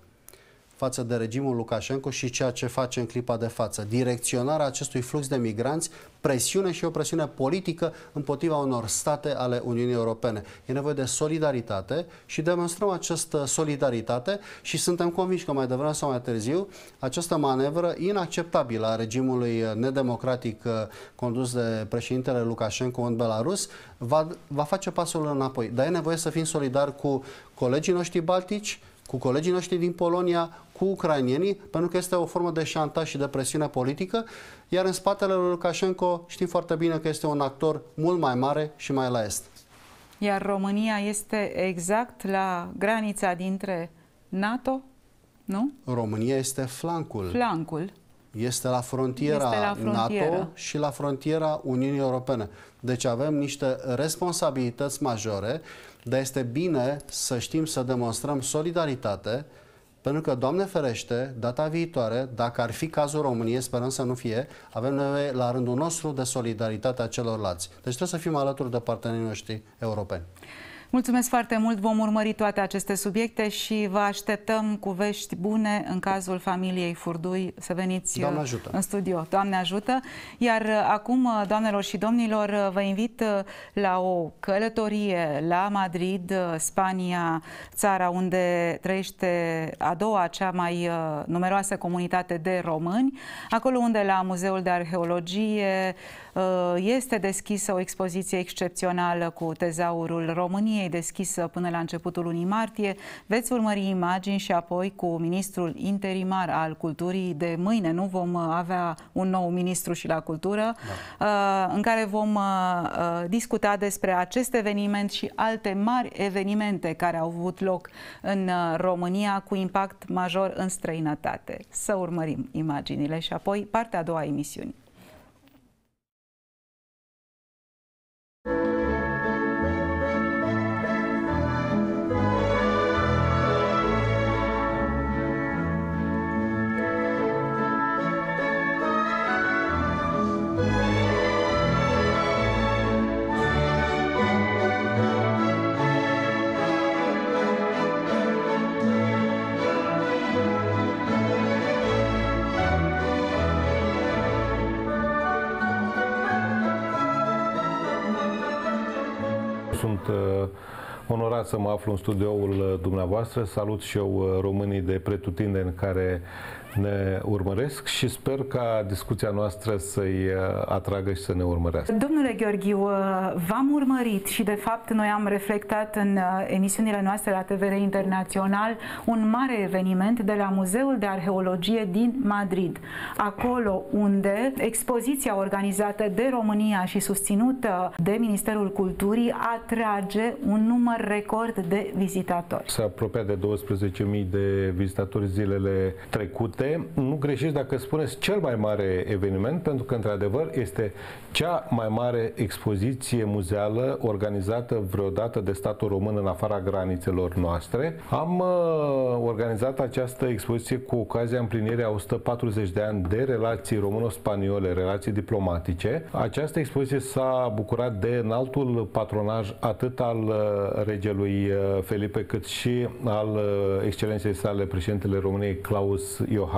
față de regimul Lukashenko și ceea ce face în clipa de față. Direcționarea acestui flux de migranți, presiune și o presiune politică împotriva unor state ale Uniunii Europene. E nevoie de solidaritate și demonstrăm această solidaritate și suntem convinși că mai devreme sau mai târziu această manevră inacceptabilă a regimului nedemocratic uh, condus de președintele Lukashenko în Belarus va, va face pasul înapoi. Dar e nevoie să fim solidari cu colegii noștri baltici, cu colegii noștri din Polonia, cu ucrainienii, pentru că este o formă de șantaj și de presiune politică, iar în spatele lui Lukashenko știm foarte bine că este un actor mult mai mare și mai la est. Iar România este exact la granița dintre NATO, nu? România este flancul. Flancul. Este la frontiera este la frontieră. NATO și la frontiera Uniunii Europene. Deci avem niște responsabilități majore, dar este bine să știm să demonstrăm solidaritate, pentru că, Doamne ferește, data viitoare, dacă ar fi cazul României, sperăm să nu fie, avem nevoie la rândul nostru de solidaritatea celorlalți. Deci trebuie să fim alături de partenerii noștri europeni. Mulțumesc foarte mult, vom urmări toate aceste subiecte și vă așteptăm cu vești bune în cazul familiei Furdui să veniți Doamne ajută. în studio. Doamne ajută! Iar uh, acum, uh, doamnelor și domnilor, uh, vă invit la o călătorie la Madrid, Spania, țara unde trăiește a doua, cea mai numeroasă comunitate de români, acolo unde la Muzeul de Arheologie este deschisă o expoziție excepțională cu tezaurul României, României deschisă până la începutul lunii martie. Veți urmări imagini și apoi cu ministrul interimar al culturii de mâine. Nu vom uh, avea un nou ministru și la cultură, da. Uh, în care vom uh, discuta despre acest eveniment și alte mari evenimente care au avut loc în România cu impact major în străinătate. Să urmărim imaginile și apoi partea a doua a emisiunii. Onorat să mă aflu în studioul uh, dumneavoastră. Salut și eu uh, românii de pretutindeni care ne urmăresc și sper ca discuția noastră să-i uh, atragă și să ne urmărească. Domnule Gheorghiu, uh, v-am urmărit și de fapt noi am reflectat în uh, emisiunile noastre la TVR Internațional un mare eveniment de la Muzeul de Arheologie din Madrid. Acolo unde expoziția organizată de România și susținută de Ministerul Culturii atrage un număr record de vizitatori. S-a apropiat de 12.000 de vizitatori zilele trecute. Nu greșești dacă spuneți cel mai mare eveniment, pentru că, într-adevăr, este cea mai mare expoziție muzeală organizată vreodată de statul român în afara granițelor noastre. Am uh, organizat această expoziție cu ocazia împlinirii a 140 de ani de relații româno-spaniole, relații diplomatice. Această expoziție s-a bucurat de înaltul patronaj atât al uh, regelui uh, Felipe cât și al uh, excelenței sale președintele României Claus Iohannis.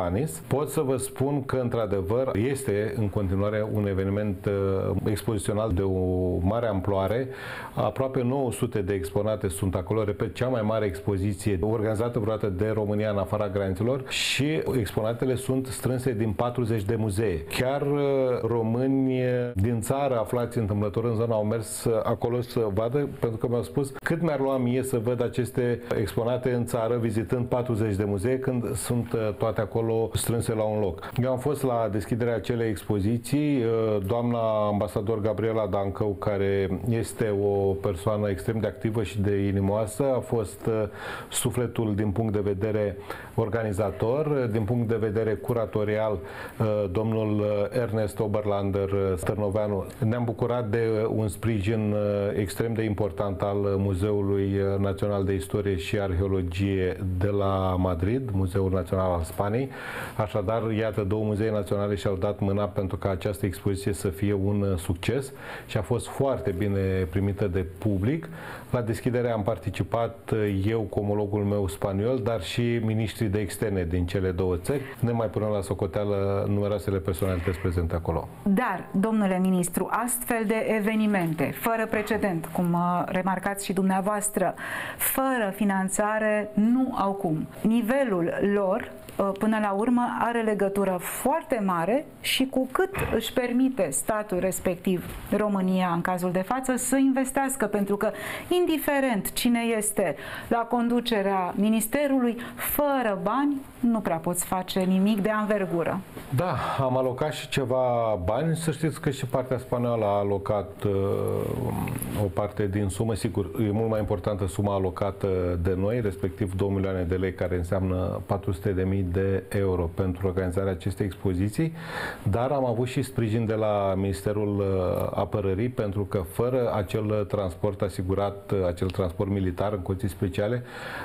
Pot să vă spun că într-adevăr este în continuare un eveniment expozițional de o mare amploare. Aproape 900 de exponate sunt acolo, repet, cea mai mare expoziție organizată vreodată de România în afara granițelor și exponatele sunt strânse din 40 de muzee. Chiar români din țară aflați întâmplător în zona au mers acolo să vadă, pentru că mi-au spus cât mi-ar lua mie să văd aceste exponate în țară, vizitând 40 de muzee, când sunt uh, toate acolo strânse la un loc. Eu am fost la deschiderea acelei expoziții, uh, doamna ambasador Gabriela Dancău, care este o persoană extrem de activă și de inimoasă, a fost uh, sufletul din punct de vedere organizator, din punct de vedere curatorial, domnul Ernest Oberlander Stărnoveanu. Ne-am bucurat de un sprijin extrem de important al Muzeului Național de Istorie și Arheologie de la Madrid, Muzeul Național al Spaniei. Așadar, iată, două muzee naționale și-au dat mâna pentru ca această expoziție să fie un succes și a fost foarte bine primită de public. La deschidere am participat eu cu omologul meu spaniol, dar și ministrii de externe din cele două țări. Ne mai punem la socoteală numeroasele personalități prezente acolo. Dar, domnule ministru, astfel de evenimente, fără precedent, cum remarcați și dumneavoastră, fără finanțare, nu au cum. Nivelul lor Uh, până la urmă are legătură foarte mare și cu cât își permite statul respectiv, România în cazul de față, să investească, pentru că indiferent cine este la conducerea Ministerului, fără bani nu prea poți face nimic de anvergură. Da, am alocat și ceva bani. Să știți că și partea spaniolă a alocat uh, o parte din sumă. Sigur, e mult mai importantă suma alocată de noi, respectiv 2 milioane de lei, care înseamnă 400 de mii de euro pentru organizarea acestei expoziții, dar am avut și sprijin de la Ministerul uh, Apărării, pentru că fără acel transport asigurat, uh, acel transport militar în condiții speciale,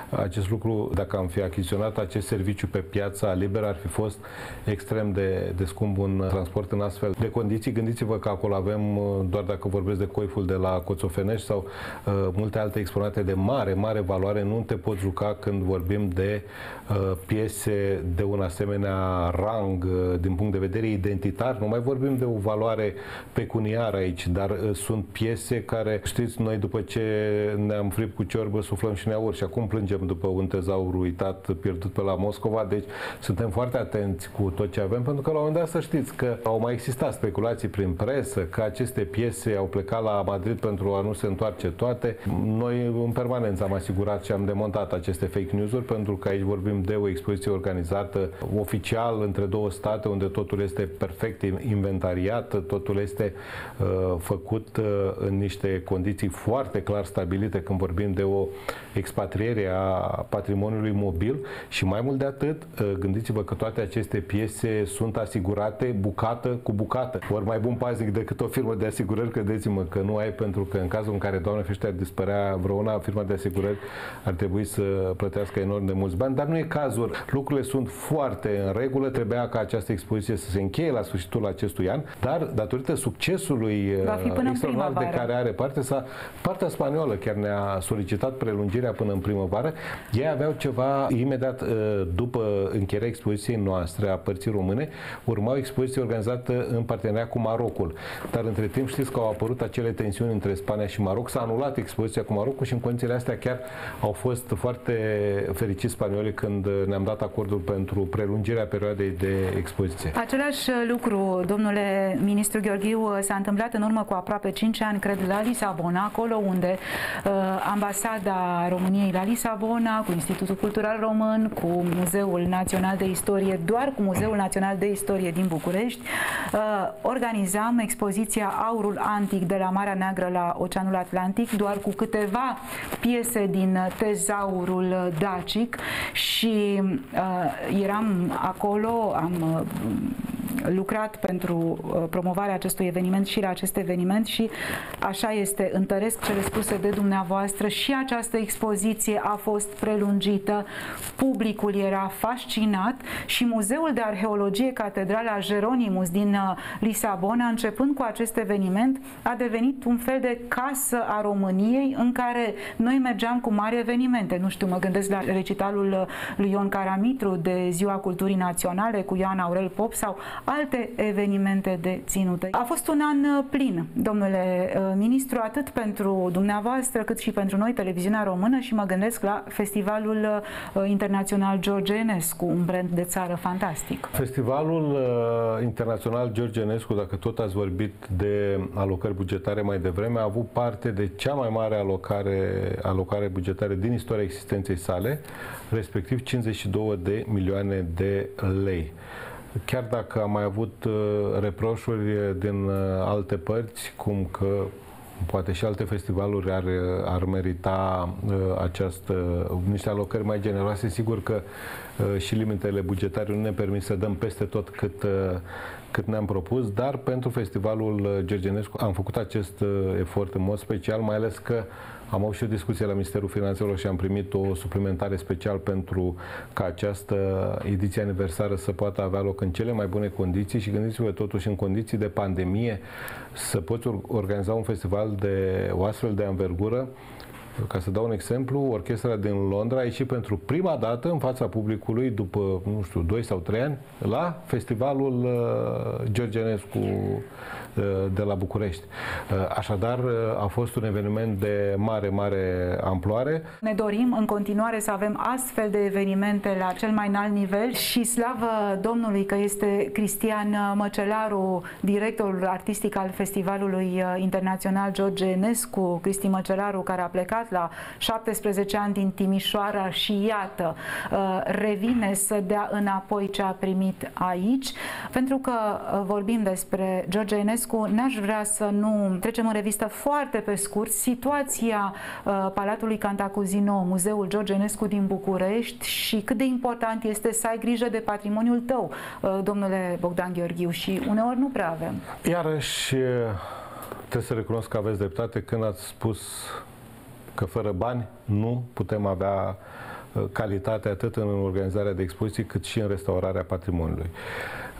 acest lucru, dacă am fi achiziționat acest serviciu pe piața liberă, ar fi fost extrem de, de scump un transport în astfel de condiții. Gândiți-vă că acolo avem, uh, doar dacă vorbesc de coiful de la Coțofenești sau uh, multe alte exponate de mare, mare valoare, nu te poți juca când vorbim de uh, piese de un asemenea rang uh, din punct de vedere identitar. Nu mai vorbim de o valoare pecuniară aici, dar uh, sunt piese care, știți, noi după ce ne-am fript cu ciorbă, suflăm și ne aur și acum plângem după un tezaur uitat, pierdut pe la Moscova, deci suntem foarte atenți cu tot ce avem, pentru că la un moment dat să știți că au mai existat speculații prin presă, că aceste piese au plecat la Madrid pentru a nu se întoarce toate. Noi în permanență am asigurat și am demontat aceste fake news-uri, pentru că aici vorbim de o expoziție organizată oficial între două state, unde totul este perfect inventariat, totul este uh, făcut uh, în niște condiții foarte clar stabilite când vorbim de o expatriere a patrimoniului mobil și mai mult de atât, uh, gândiți-vă că toate aceste piese sunt asigurate bucată cu bucată. Ori mai bun paznic decât o firmă de asigurări, credeți-mă că nu ai, pentru că în cazul în care, Doamne fește, ar dispărea vreuna, firma de asigurări ar trebui să plătească enorm de mulți bani, dar nu e cazul. Lucrurile sunt foarte în regulă, trebuia ca această expoziție să se încheie la sfârșitul acestui an, dar datorită succesului uh, extraordinar de care are parte, sa, partea spaniolă chiar ne-a solicitat prelungirea până în primăvară. Ei aveau ceva imediat uh, după încheierea expoziției noastre a părții române, urma o expoziție organizată în parteneria cu Marocul. Dar între timp știți că au apărut acele tensiuni între Spania și Maroc, s-a anulat expoziția cu Marocul și în condițiile astea chiar au fost foarte fericiți spaniolii când ne-am dat acordul pentru prelungirea perioadei de expoziție. Același lucru, domnule ministru Gheorghiu, s-a întâmplat în urmă cu aproape 5 ani, cred, la Lisabona, acolo unde uh, ambasada României la Lisabona, cu Institutul Cultural Român, cu Muzeul Național de Istorie, doar cu Muzeul Național de Istorie din București, uh, organizam expoziția Aurul Antic de la Marea Neagră la Oceanul Atlantic, doar cu câteva piese din tezaurul dacic și uh, eram acolo, am uh, lucrat pentru uh, promovarea acestui eveniment și la acest eveniment și așa este, întăresc cele spuse de dumneavoastră și această expoziție a fost prelungită, publicul era fascinat și Muzeul de Arheologie Catedrala Jeronimus din uh, Lisabona, începând cu acest eveniment, a devenit un fel de casă a României în care noi mergeam cu mari evenimente. Nu știu, mă gândesc la recitalul uh, lui Ion Caramitru de Ziua Culturii Naționale cu Ioan Aurel Pop sau alte evenimente de ținute. A fost un an uh, plin, domnule uh, ministru, atât pentru dumneavoastră cât și pentru noi, televiziunea română și mă gândesc la Festivalul uh, Internațional George Enescu, un brand de țară fantastic. Festivalul Internațional George Enescu, dacă tot ați vorbit de alocări bugetare mai devreme, a avut parte de cea mai mare alocare, alocare bugetare din istoria existenței sale, respectiv 52 de milioane de lei chiar dacă am mai avut uh, reproșuri din uh, alte părți, cum că poate și alte festivaluri ar, ar merita uh, această, niște alocări mai generoase. Sigur că uh, și limitele bugetare nu ne permit să dăm peste tot cât, uh, cât ne-am propus, dar pentru festivalul Gergenescu am făcut acest uh, efort în mod special, mai ales că am avut și o discuție la Ministerul Finanțelor și am primit o suplimentare special pentru ca această ediție aniversară să poată avea loc în cele mai bune condiții și gândiți-vă totuși în condiții de pandemie să poți organiza un festival de o astfel de anvergură. Ca să dau un exemplu, orchestra din Londra a ieșit pentru prima dată în fața publicului după, nu știu, 2 sau 3 ani la festivalul uh, Georgenescu uh, de la București. Uh, așadar, uh, a fost un eveniment de mare, mare amploare. Ne dorim în continuare să avem astfel de evenimente la cel mai înalt nivel și slavă Domnului că este Cristian Măcelaru, directorul artistic al Festivalului uh, Internațional George Enescu, Cristi Măcelaru, care a plecat la 17 ani din Timișoara și iată, uh, revine să dea înapoi ce a primit aici. Pentru că uh, vorbim despre George Enescu, n-aș vrea să nu trecem în revistă foarte pe scurt situația uh, Palatului Cantacuzino, Muzeul George Enescu din București și cât de important este să ai grijă de patrimoniul tău, domnule Bogdan Gheorghiu, și uneori nu prea avem. Iarăși, trebuie să recunosc că aveți dreptate când ați spus că fără bani nu putem avea uh, calitate atât în organizarea de expoziții cât și în restaurarea patrimoniului.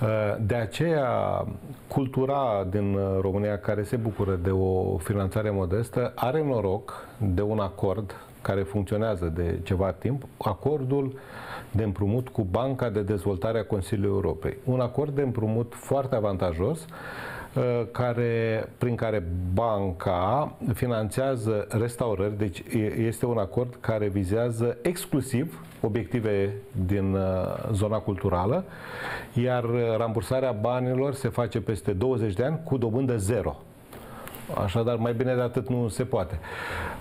Uh, de aceea, cultura din uh, România care se bucură de o finanțare modestă are noroc de un acord care funcționează de ceva timp, acordul de împrumut cu Banca de Dezvoltare a Consiliului Europei. Un acord de împrumut foarte avantajos Uh, care, prin care banca finanțează restaurări, deci este un acord care vizează exclusiv obiective din uh, zona culturală, iar rambursarea banilor se face peste 20 de ani cu dobândă zero. Așadar, mai bine de atât nu se poate.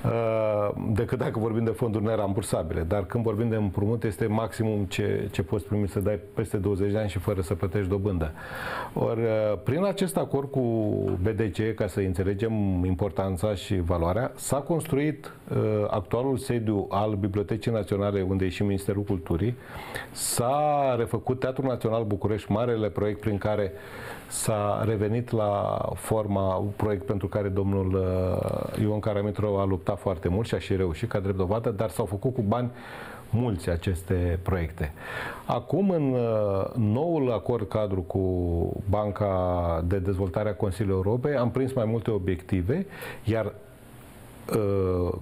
Uh, decât dacă vorbim de fonduri nerambursabile. Dar când vorbim de împrumut, este maximum ce, ce poți primi să dai peste 20 de ani și fără să plătești dobândă. Ori, uh, prin acest acord cu BDC, ca să înțelegem importanța și valoarea, s-a construit uh, actualul sediu al Bibliotecii Naționale, unde e și Ministerul Culturii, s-a refăcut Teatrul Național București, marele proiect prin care s-a revenit la forma, proiect pentru care domnul uh, Ion Caramitru a luptat foarte mult și a și reușit ca drept dovadă, dar s-au făcut cu bani mulți aceste proiecte. Acum, în uh, noul acord cadru cu Banca de Dezvoltare a Consiliului Europei, am prins mai multe obiective, iar Uh,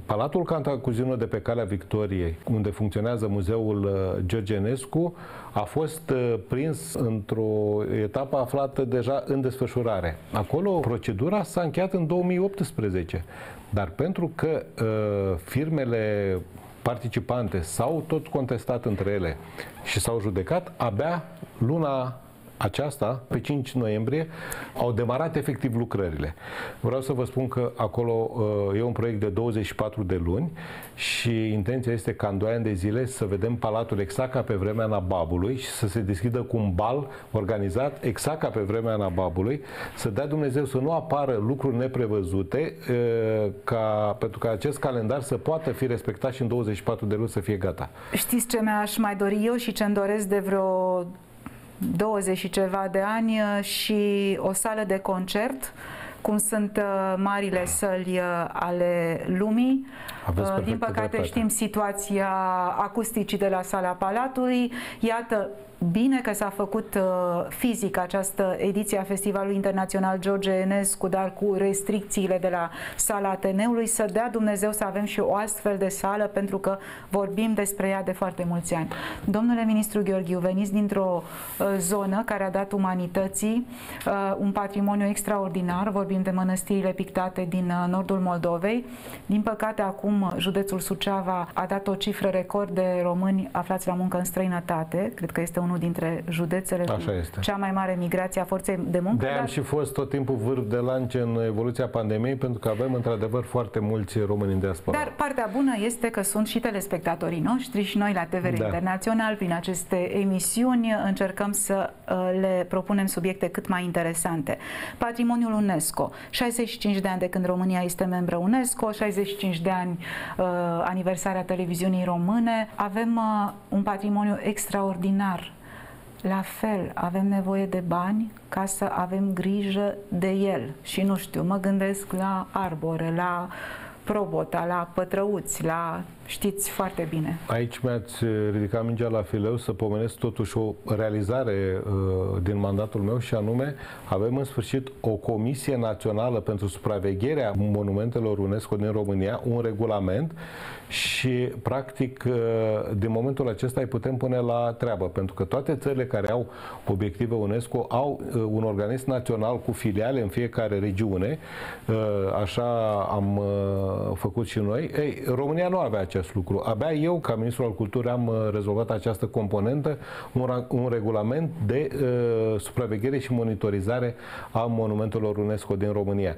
Palatul Cantacuzino de pe Calea Victoriei, unde funcționează Muzeul uh, George Enescu, a fost uh, prins într-o etapă aflată deja în desfășurare. Acolo procedura s-a încheiat în 2018, dar pentru că firmele participante s-au tot contestat între ele și s-au judecat, abia luna aceasta, pe 5 noiembrie, au demarat efectiv lucrările. Vreau să vă spun că acolo uh, e un proiect de 24 de luni și intenția este ca în 2 ani de zile să vedem palatul exact ca pe vremea Nababului și să se deschidă cu un bal organizat exact ca pe vremea Nababului, să dea Dumnezeu să nu apară lucruri neprevăzute uh, ca, pentru ca acest calendar să poată fi respectat și în 24 de luni să fie gata. Știți ce mi-aș mai dori eu și ce îmi doresc de vreo 20 și ceva de ani uh, și o sală de concert cum sunt uh, marile săli uh, ale lumii. Din păcate dreptate. știm situația acusticii de la sala Palatului. Iată, Bine că s-a făcut uh, fizic această ediție a Festivalului Internațional George Enescu, dar cu restricțiile de la sala Ateneului, să dea Dumnezeu să avem și o astfel de sală, pentru că vorbim despre ea de foarte mulți ani. Domnule ministru Gheorghiu, veniți dintr-o uh, zonă care a dat umanității uh, un patrimoniu extraordinar, vorbim de mănăstirile pictate din uh, nordul Moldovei. Din păcate, acum județul Suceava a dat o cifră record de români aflați la muncă în străinătate, cred că este unul dintre județele Așa cu este. cea mai mare migrație a forței de muncă. De-aia dar... am și fost tot timpul vârf de lance în evoluția pandemiei, pentru că avem într-adevăr foarte mulți români în diaspora. Dar partea bună este că sunt și telespectatorii noștri și noi la TVR da. Internațional, prin aceste emisiuni, încercăm să uh, le propunem subiecte cât mai interesante. Patrimoniul UNESCO, 65 de ani de când România este membră UNESCO, 65 de ani uh, aniversarea televiziunii române, avem uh, un patrimoniu extraordinar la fel, avem nevoie de bani ca să avem grijă de el. Și nu știu, mă gândesc la arbore, la probota, la pătrăuți, la știți foarte bine. Aici mi-ați ridicat mingea la fileu să pomenesc totuși o realizare uh, din mandatul meu și anume avem în sfârșit o Comisie Națională pentru Supravegherea Monumentelor UNESCO din România, un regulament și practic uh, din momentul acesta îi putem pune la treabă, pentru că toate țările care au obiective UNESCO au uh, un organism național cu filiale în fiecare regiune, uh, așa am făcut și noi. Ei, România nu avea acest lucru. Abia eu, ca ministru al culturii, am rezolvat această componentă, un, un regulament de uh, supraveghere și monitorizare a monumentelor UNESCO din România.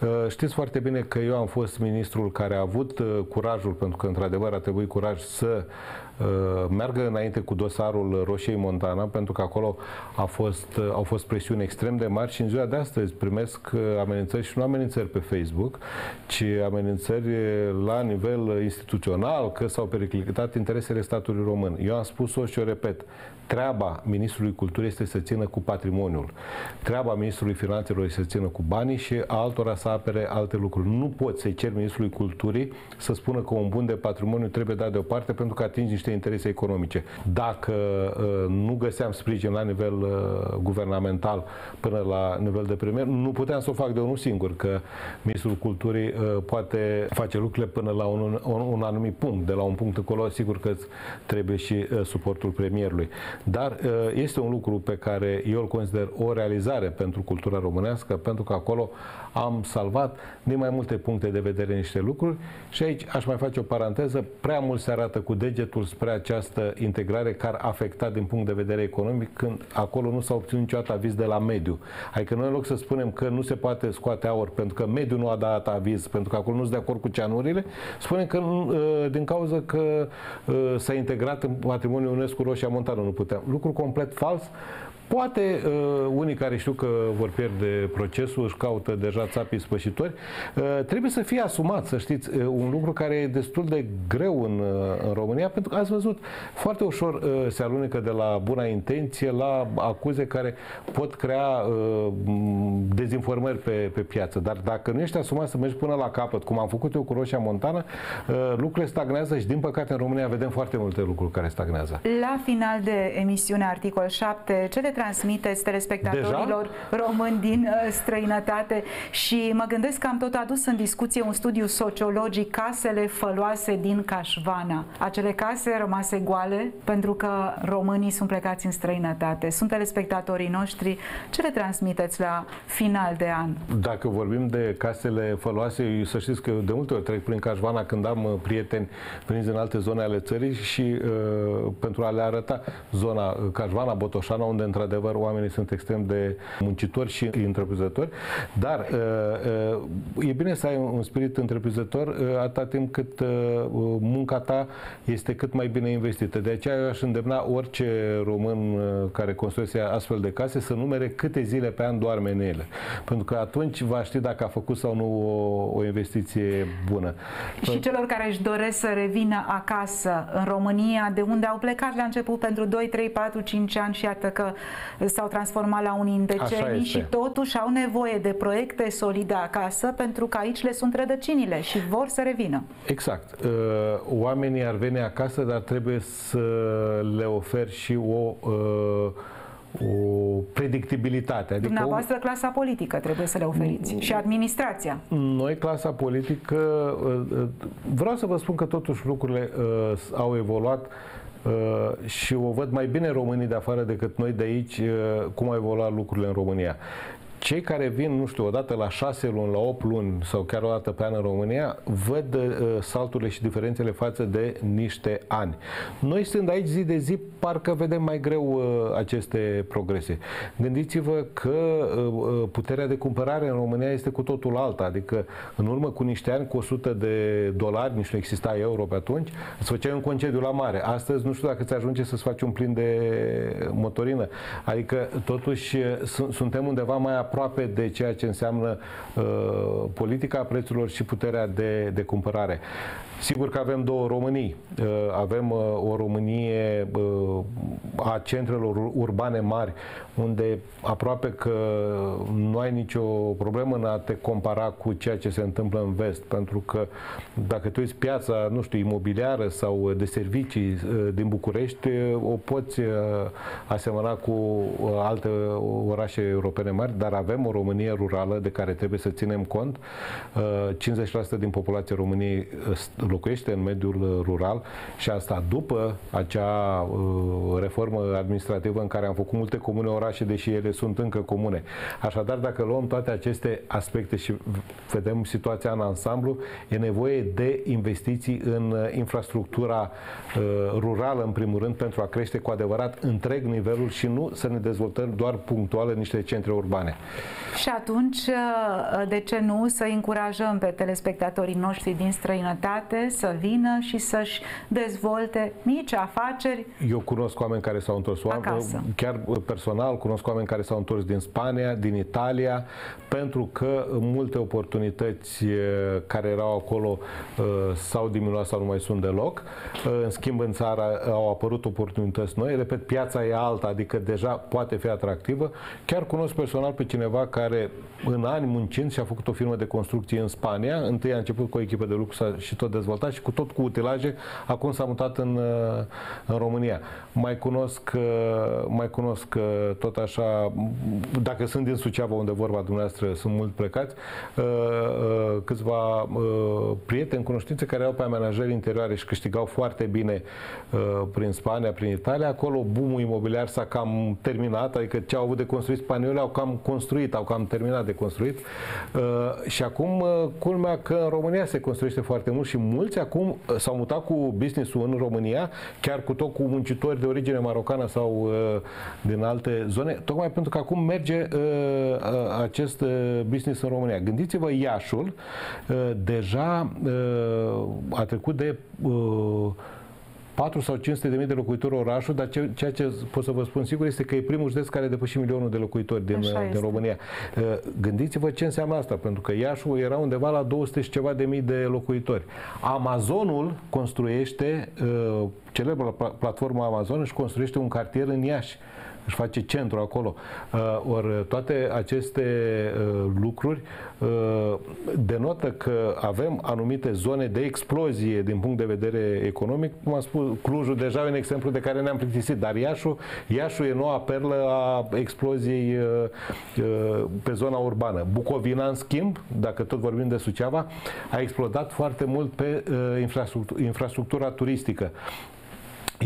Uh, știți foarte bine că eu am fost ministrul care a avut uh, curajul pentru că într-adevăr a trebuit curaj să uh, meargă înainte cu dosarul Roșiei Montana, pentru că acolo a fost, uh, au fost presiuni extrem de mari și în ziua de astăzi primesc uh, amenințări și nu amenințări pe Facebook, ci amenințări la nivel instituțional, că s-au periclitat interesele statului român. Eu am spus-o și o repet, treaba Ministrului Culturii este să țină cu patrimoniul. Treaba Ministrului Finanțelor este să țină cu banii și altora să apere alte lucruri. Nu poți să-i ceri Ministrului Culturii să spună că un bun de patrimoniu trebuie dat deoparte pentru că atingi niște interese economice. Dacă uh, nu găseam sprijin la nivel uh, guvernamental până la nivel de premier, nu puteam să o fac de unul singur, că Ministrul Culturii uh, poate face lucrurile până la un, un, un anumit punct. De la un punct încolo, sigur că trebuie și uh, suportul premierului. Dar uh, este un lucru pe care eu îl consider o realizare pentru cultura românească, pentru că acolo am salvat din mai multe puncte de vedere niște lucruri și aici aș mai face o paranteză, prea mult se arată cu degetul spre această integrare care a afectat din punct de vedere economic când acolo nu s-a obținut niciodată aviz de la mediu. Adică noi în loc să spunem că nu se poate scoate aur pentru că mediul nu a dat aviz, pentru că acolo nu sunt de acord cu ceanurile, spunem că uh, din cauza că uh, s-a integrat în patrimoniul UNESCO Roșia Montană nu puteam. Lucru complet fals. Poate uh, unii care știu că vor pierde procesul își caută deja țapii spășitori. Uh, trebuie să fie asumat, să știți, uh, un lucru care e destul de greu în, uh, în România, pentru că ați văzut, foarte ușor uh, se alunecă de la buna intenție la acuze care pot crea uh, dezinformări pe, pe piață. Dar dacă nu ești asumat să mergi până la capăt, cum am făcut eu cu Roșia Montană, uh, lucrurile stagnează și din păcate în România vedem foarte multe lucruri care stagnează. La final de emisiune articol 7, ce le transmiteți telespectatorilor Deja? români din uh, străinătate și mă gândesc că am tot adus în discuție un studiu sociologic casele făloase din Cașvana. Acele case rămase goale pentru că românii sunt plecați în străinătate. Sunt telespectatorii noștri. Ce le transmiteți la final de an? Dacă vorbim de casele făloase, să știți că de multe ori trec prin Cașvana când am uh, prieteni veniți în alte zone ale țării și uh, pentru a le arăta zona uh, Cașvana, Botoșana, unde într-adevăr oamenii sunt extrem de muncitori și întreprinzători, dar uh, uh, e bine să ai un spirit întreprinzător uh, atâta timp cât uh, munca ta este cât mai bine investită. De aceea eu aș îndemna orice român uh, care construiește astfel de case să numere câte zile pe an doarme în ele. Pentru că atunci va ști dacă a făcut sau nu o, o investiție bună. Și celor care își doresc să revină acasă în România, de unde au plecat la început pentru 2, 3, 4, 5 ani și iată că s-au transformat la unii în decenii și totuși au nevoie de proiecte solide acasă pentru că aici le sunt rădăcinile și vor să revină. Exact. Uh, oamenii ar veni acasă, dar trebuie să le oferi și o uh, o predictibilitate. Adică Dumneavoastră, clasa politică trebuie să le oferiți și administrația. Noi, clasa politică, uh, vreau să vă spun că totuși lucrurile uh, au evoluat Uh, și o văd mai bine românii de afară decât noi de aici uh, cum au evoluat lucrurile în România cei care vin, nu știu, odată la șase luni, la 8 luni sau chiar o dată pe an în România, văd uh, salturile și diferențele față de niște ani. Noi stând aici zi de zi, parcă vedem mai greu uh, aceste progrese. Gândiți-vă că uh, uh puterea de cumpărare în România este cu totul alta, adică în urmă cu niște ani, cu 100 de dolari, nici nu exista euro pe atunci, îți făceai un concediu la mare. Astăzi nu știu dacă ți ajunge să-ți faci un plin de motorină. Adică totuși uh, suntem undeva mai aproape de ceea ce înseamnă uh, politica prețurilor și puterea de, de cumpărare. Sigur că avem două Românii. Uh, avem uh, o Românie uh, a centrelor urbane mari, unde aproape că nu ai nicio problemă în a te compara cu ceea ce se întâmplă în vest, pentru că dacă tu uiți piața, nu știu, imobiliară sau de servicii din București, o poți asemăna cu alte orașe europene mari, dar avem o Românie rurală de care trebuie să ținem cont. 50% din populația României locuiește în mediul uh, rural și asta după acea uh, reformă administrativă în care am făcut multe comune orașe, deși ele sunt încă comune. Așadar, dacă luăm toate aceste aspecte și vedem situația în ansamblu, e nevoie de investiții în uh, infrastructura rurală, în primul rând, pentru a crește cu adevărat întreg nivelul și nu să ne dezvoltăm doar punctual în niște centre urbane. Și atunci, de ce nu, să încurajăm pe telespectatorii noștri din străinătate să vină și să-și dezvolte mici afaceri. Eu cunosc oameni care s-au întors, acasă. chiar personal cunosc oameni care s-au întors din Spania, din Italia, pentru că multe oportunități care erau acolo s-au diminuat sau nu mai sunt deloc. În schimb, în țară au apărut oportunități noi. Repet, piața e alta, adică deja poate fi atractivă. Chiar cunosc personal pe cineva care în ani muncind și-a făcut o firmă de construcție în Spania. Întâi a început cu o echipă de lucru și tot dezvoltat dezvoltat și cu tot cu utilaje, acum s-a mutat în, uh, în România. Mai cunosc, uh, mai cunosc uh, tot așa, dacă sunt din Suceava, unde vorba dumneavoastră sunt mult plecați, câțiva prieteni, cunoștințe care au pe amenajări interioare și câștigau foarte bine prin Spania, prin Italia. Acolo boom imobiliar s-a cam terminat, adică ce au avut de construit spanioli au cam construit, au cam terminat de construit. Și acum, culmea că în România se construiește foarte mult și mult mulți acum uh, s-au mutat cu business-ul în România, chiar cu tot cu muncitori de origine marocană sau uh, din alte zone, tocmai pentru că acum merge uh, uh, acest uh, business în România. Gândiți-vă, Iașul uh, deja uh, a trecut de uh, 4 sau 500 de mii de locuitori orașul, dar ceea ce pot să vă spun sigur este că e primul județ care depășește milionul de locuitori din, din România. Uh, gândiți-vă ce înseamnă asta, pentru că Iașul era undeva la 200 și ceva de mii de locuitori. Amazonul construiește, uh, celebră platforma Amazon își construiește un cartier în Iași își face centru acolo. Ori toate aceste lucruri denotă că avem anumite zone de explozie din punct de vedere economic. Cum am spus, Clujul deja e un exemplu de care ne-am plictisit, dar Iașu, Iașu e noua perlă a exploziei pe zona urbană. Bucovina, în schimb, dacă tot vorbim de Suceava, a explodat foarte mult pe infrastructura turistică.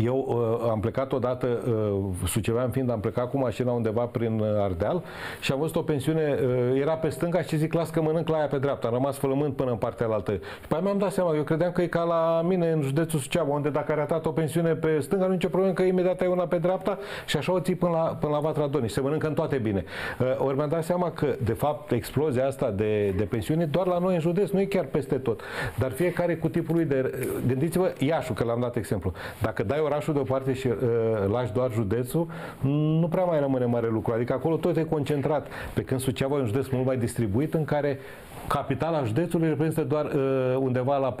Eu uh, am plecat odată, uh, sucevean fiind, am plecat cu mașina undeva prin uh, Ardeal și am văzut o pensiune, uh, era pe stânga și zic, las că mănânc la aia pe dreapta. Am rămas fălământ până în partea altă. Și pe aia mi-am dat seama, eu credeam că e ca la mine în județul Suceava, unde dacă ai ratat o pensiune pe stânga, nu nicio problemă, că imediat ai una pe dreapta și așa o ții până la, până la Vatra Doni. Se mănâncă în toate bine. Uh, ori mi-am dat seama că, de fapt, explozia asta de, de pensiune doar la noi în județ, nu e chiar peste tot. Dar fiecare cu tipul lui de... Gândiți-vă, Iașu, că l-am dat exemplu. Dacă dai orașul deoparte și uh, lași doar județul, nu prea mai rămâne mare lucru. Adică acolo tot e concentrat. Pe când Suceava e un județ mult mai distribuit în care capitala județului reprezintă doar uh, undeva la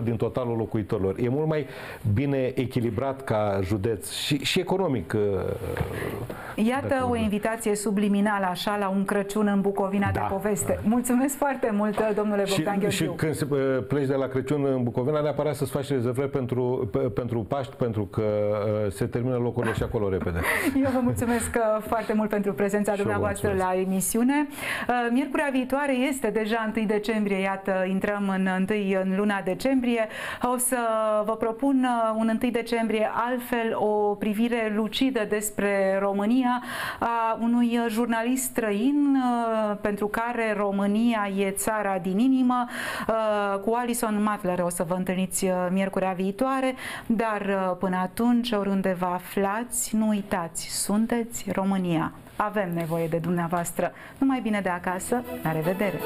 14-15% din totalul locuitorilor. E mult mai bine echilibrat ca județ și, și economic. Uh, Iată o invitație subliminală așa la un Crăciun în Bucovina da, de poveste. Da. Mulțumesc foarte mult, domnule Bogdan și, și când se, uh, pleci de la Crăciun în Bucovina, neapărat să-ți faci rezervări pentru, pentru Paști, pentru că uh, se termină locurile și acolo repede. Eu vă mulțumesc uh, foarte mult pentru prezența dumneavoastră la emisiune. Uh, miercurea viitoare este deja 1 decembrie, iată, intrăm în 1 în luna decembrie. O să vă propun un 1 decembrie altfel o privire lucidă despre România a unui jurnalist străin pentru care România e țara din inimă. Cu Alison Matler o să vă întâlniți miercurea viitoare, dar până atunci, oriunde vă aflați, nu uitați, sunteți România. Avem nevoie de dumneavoastră. Numai bine de acasă. La revedere!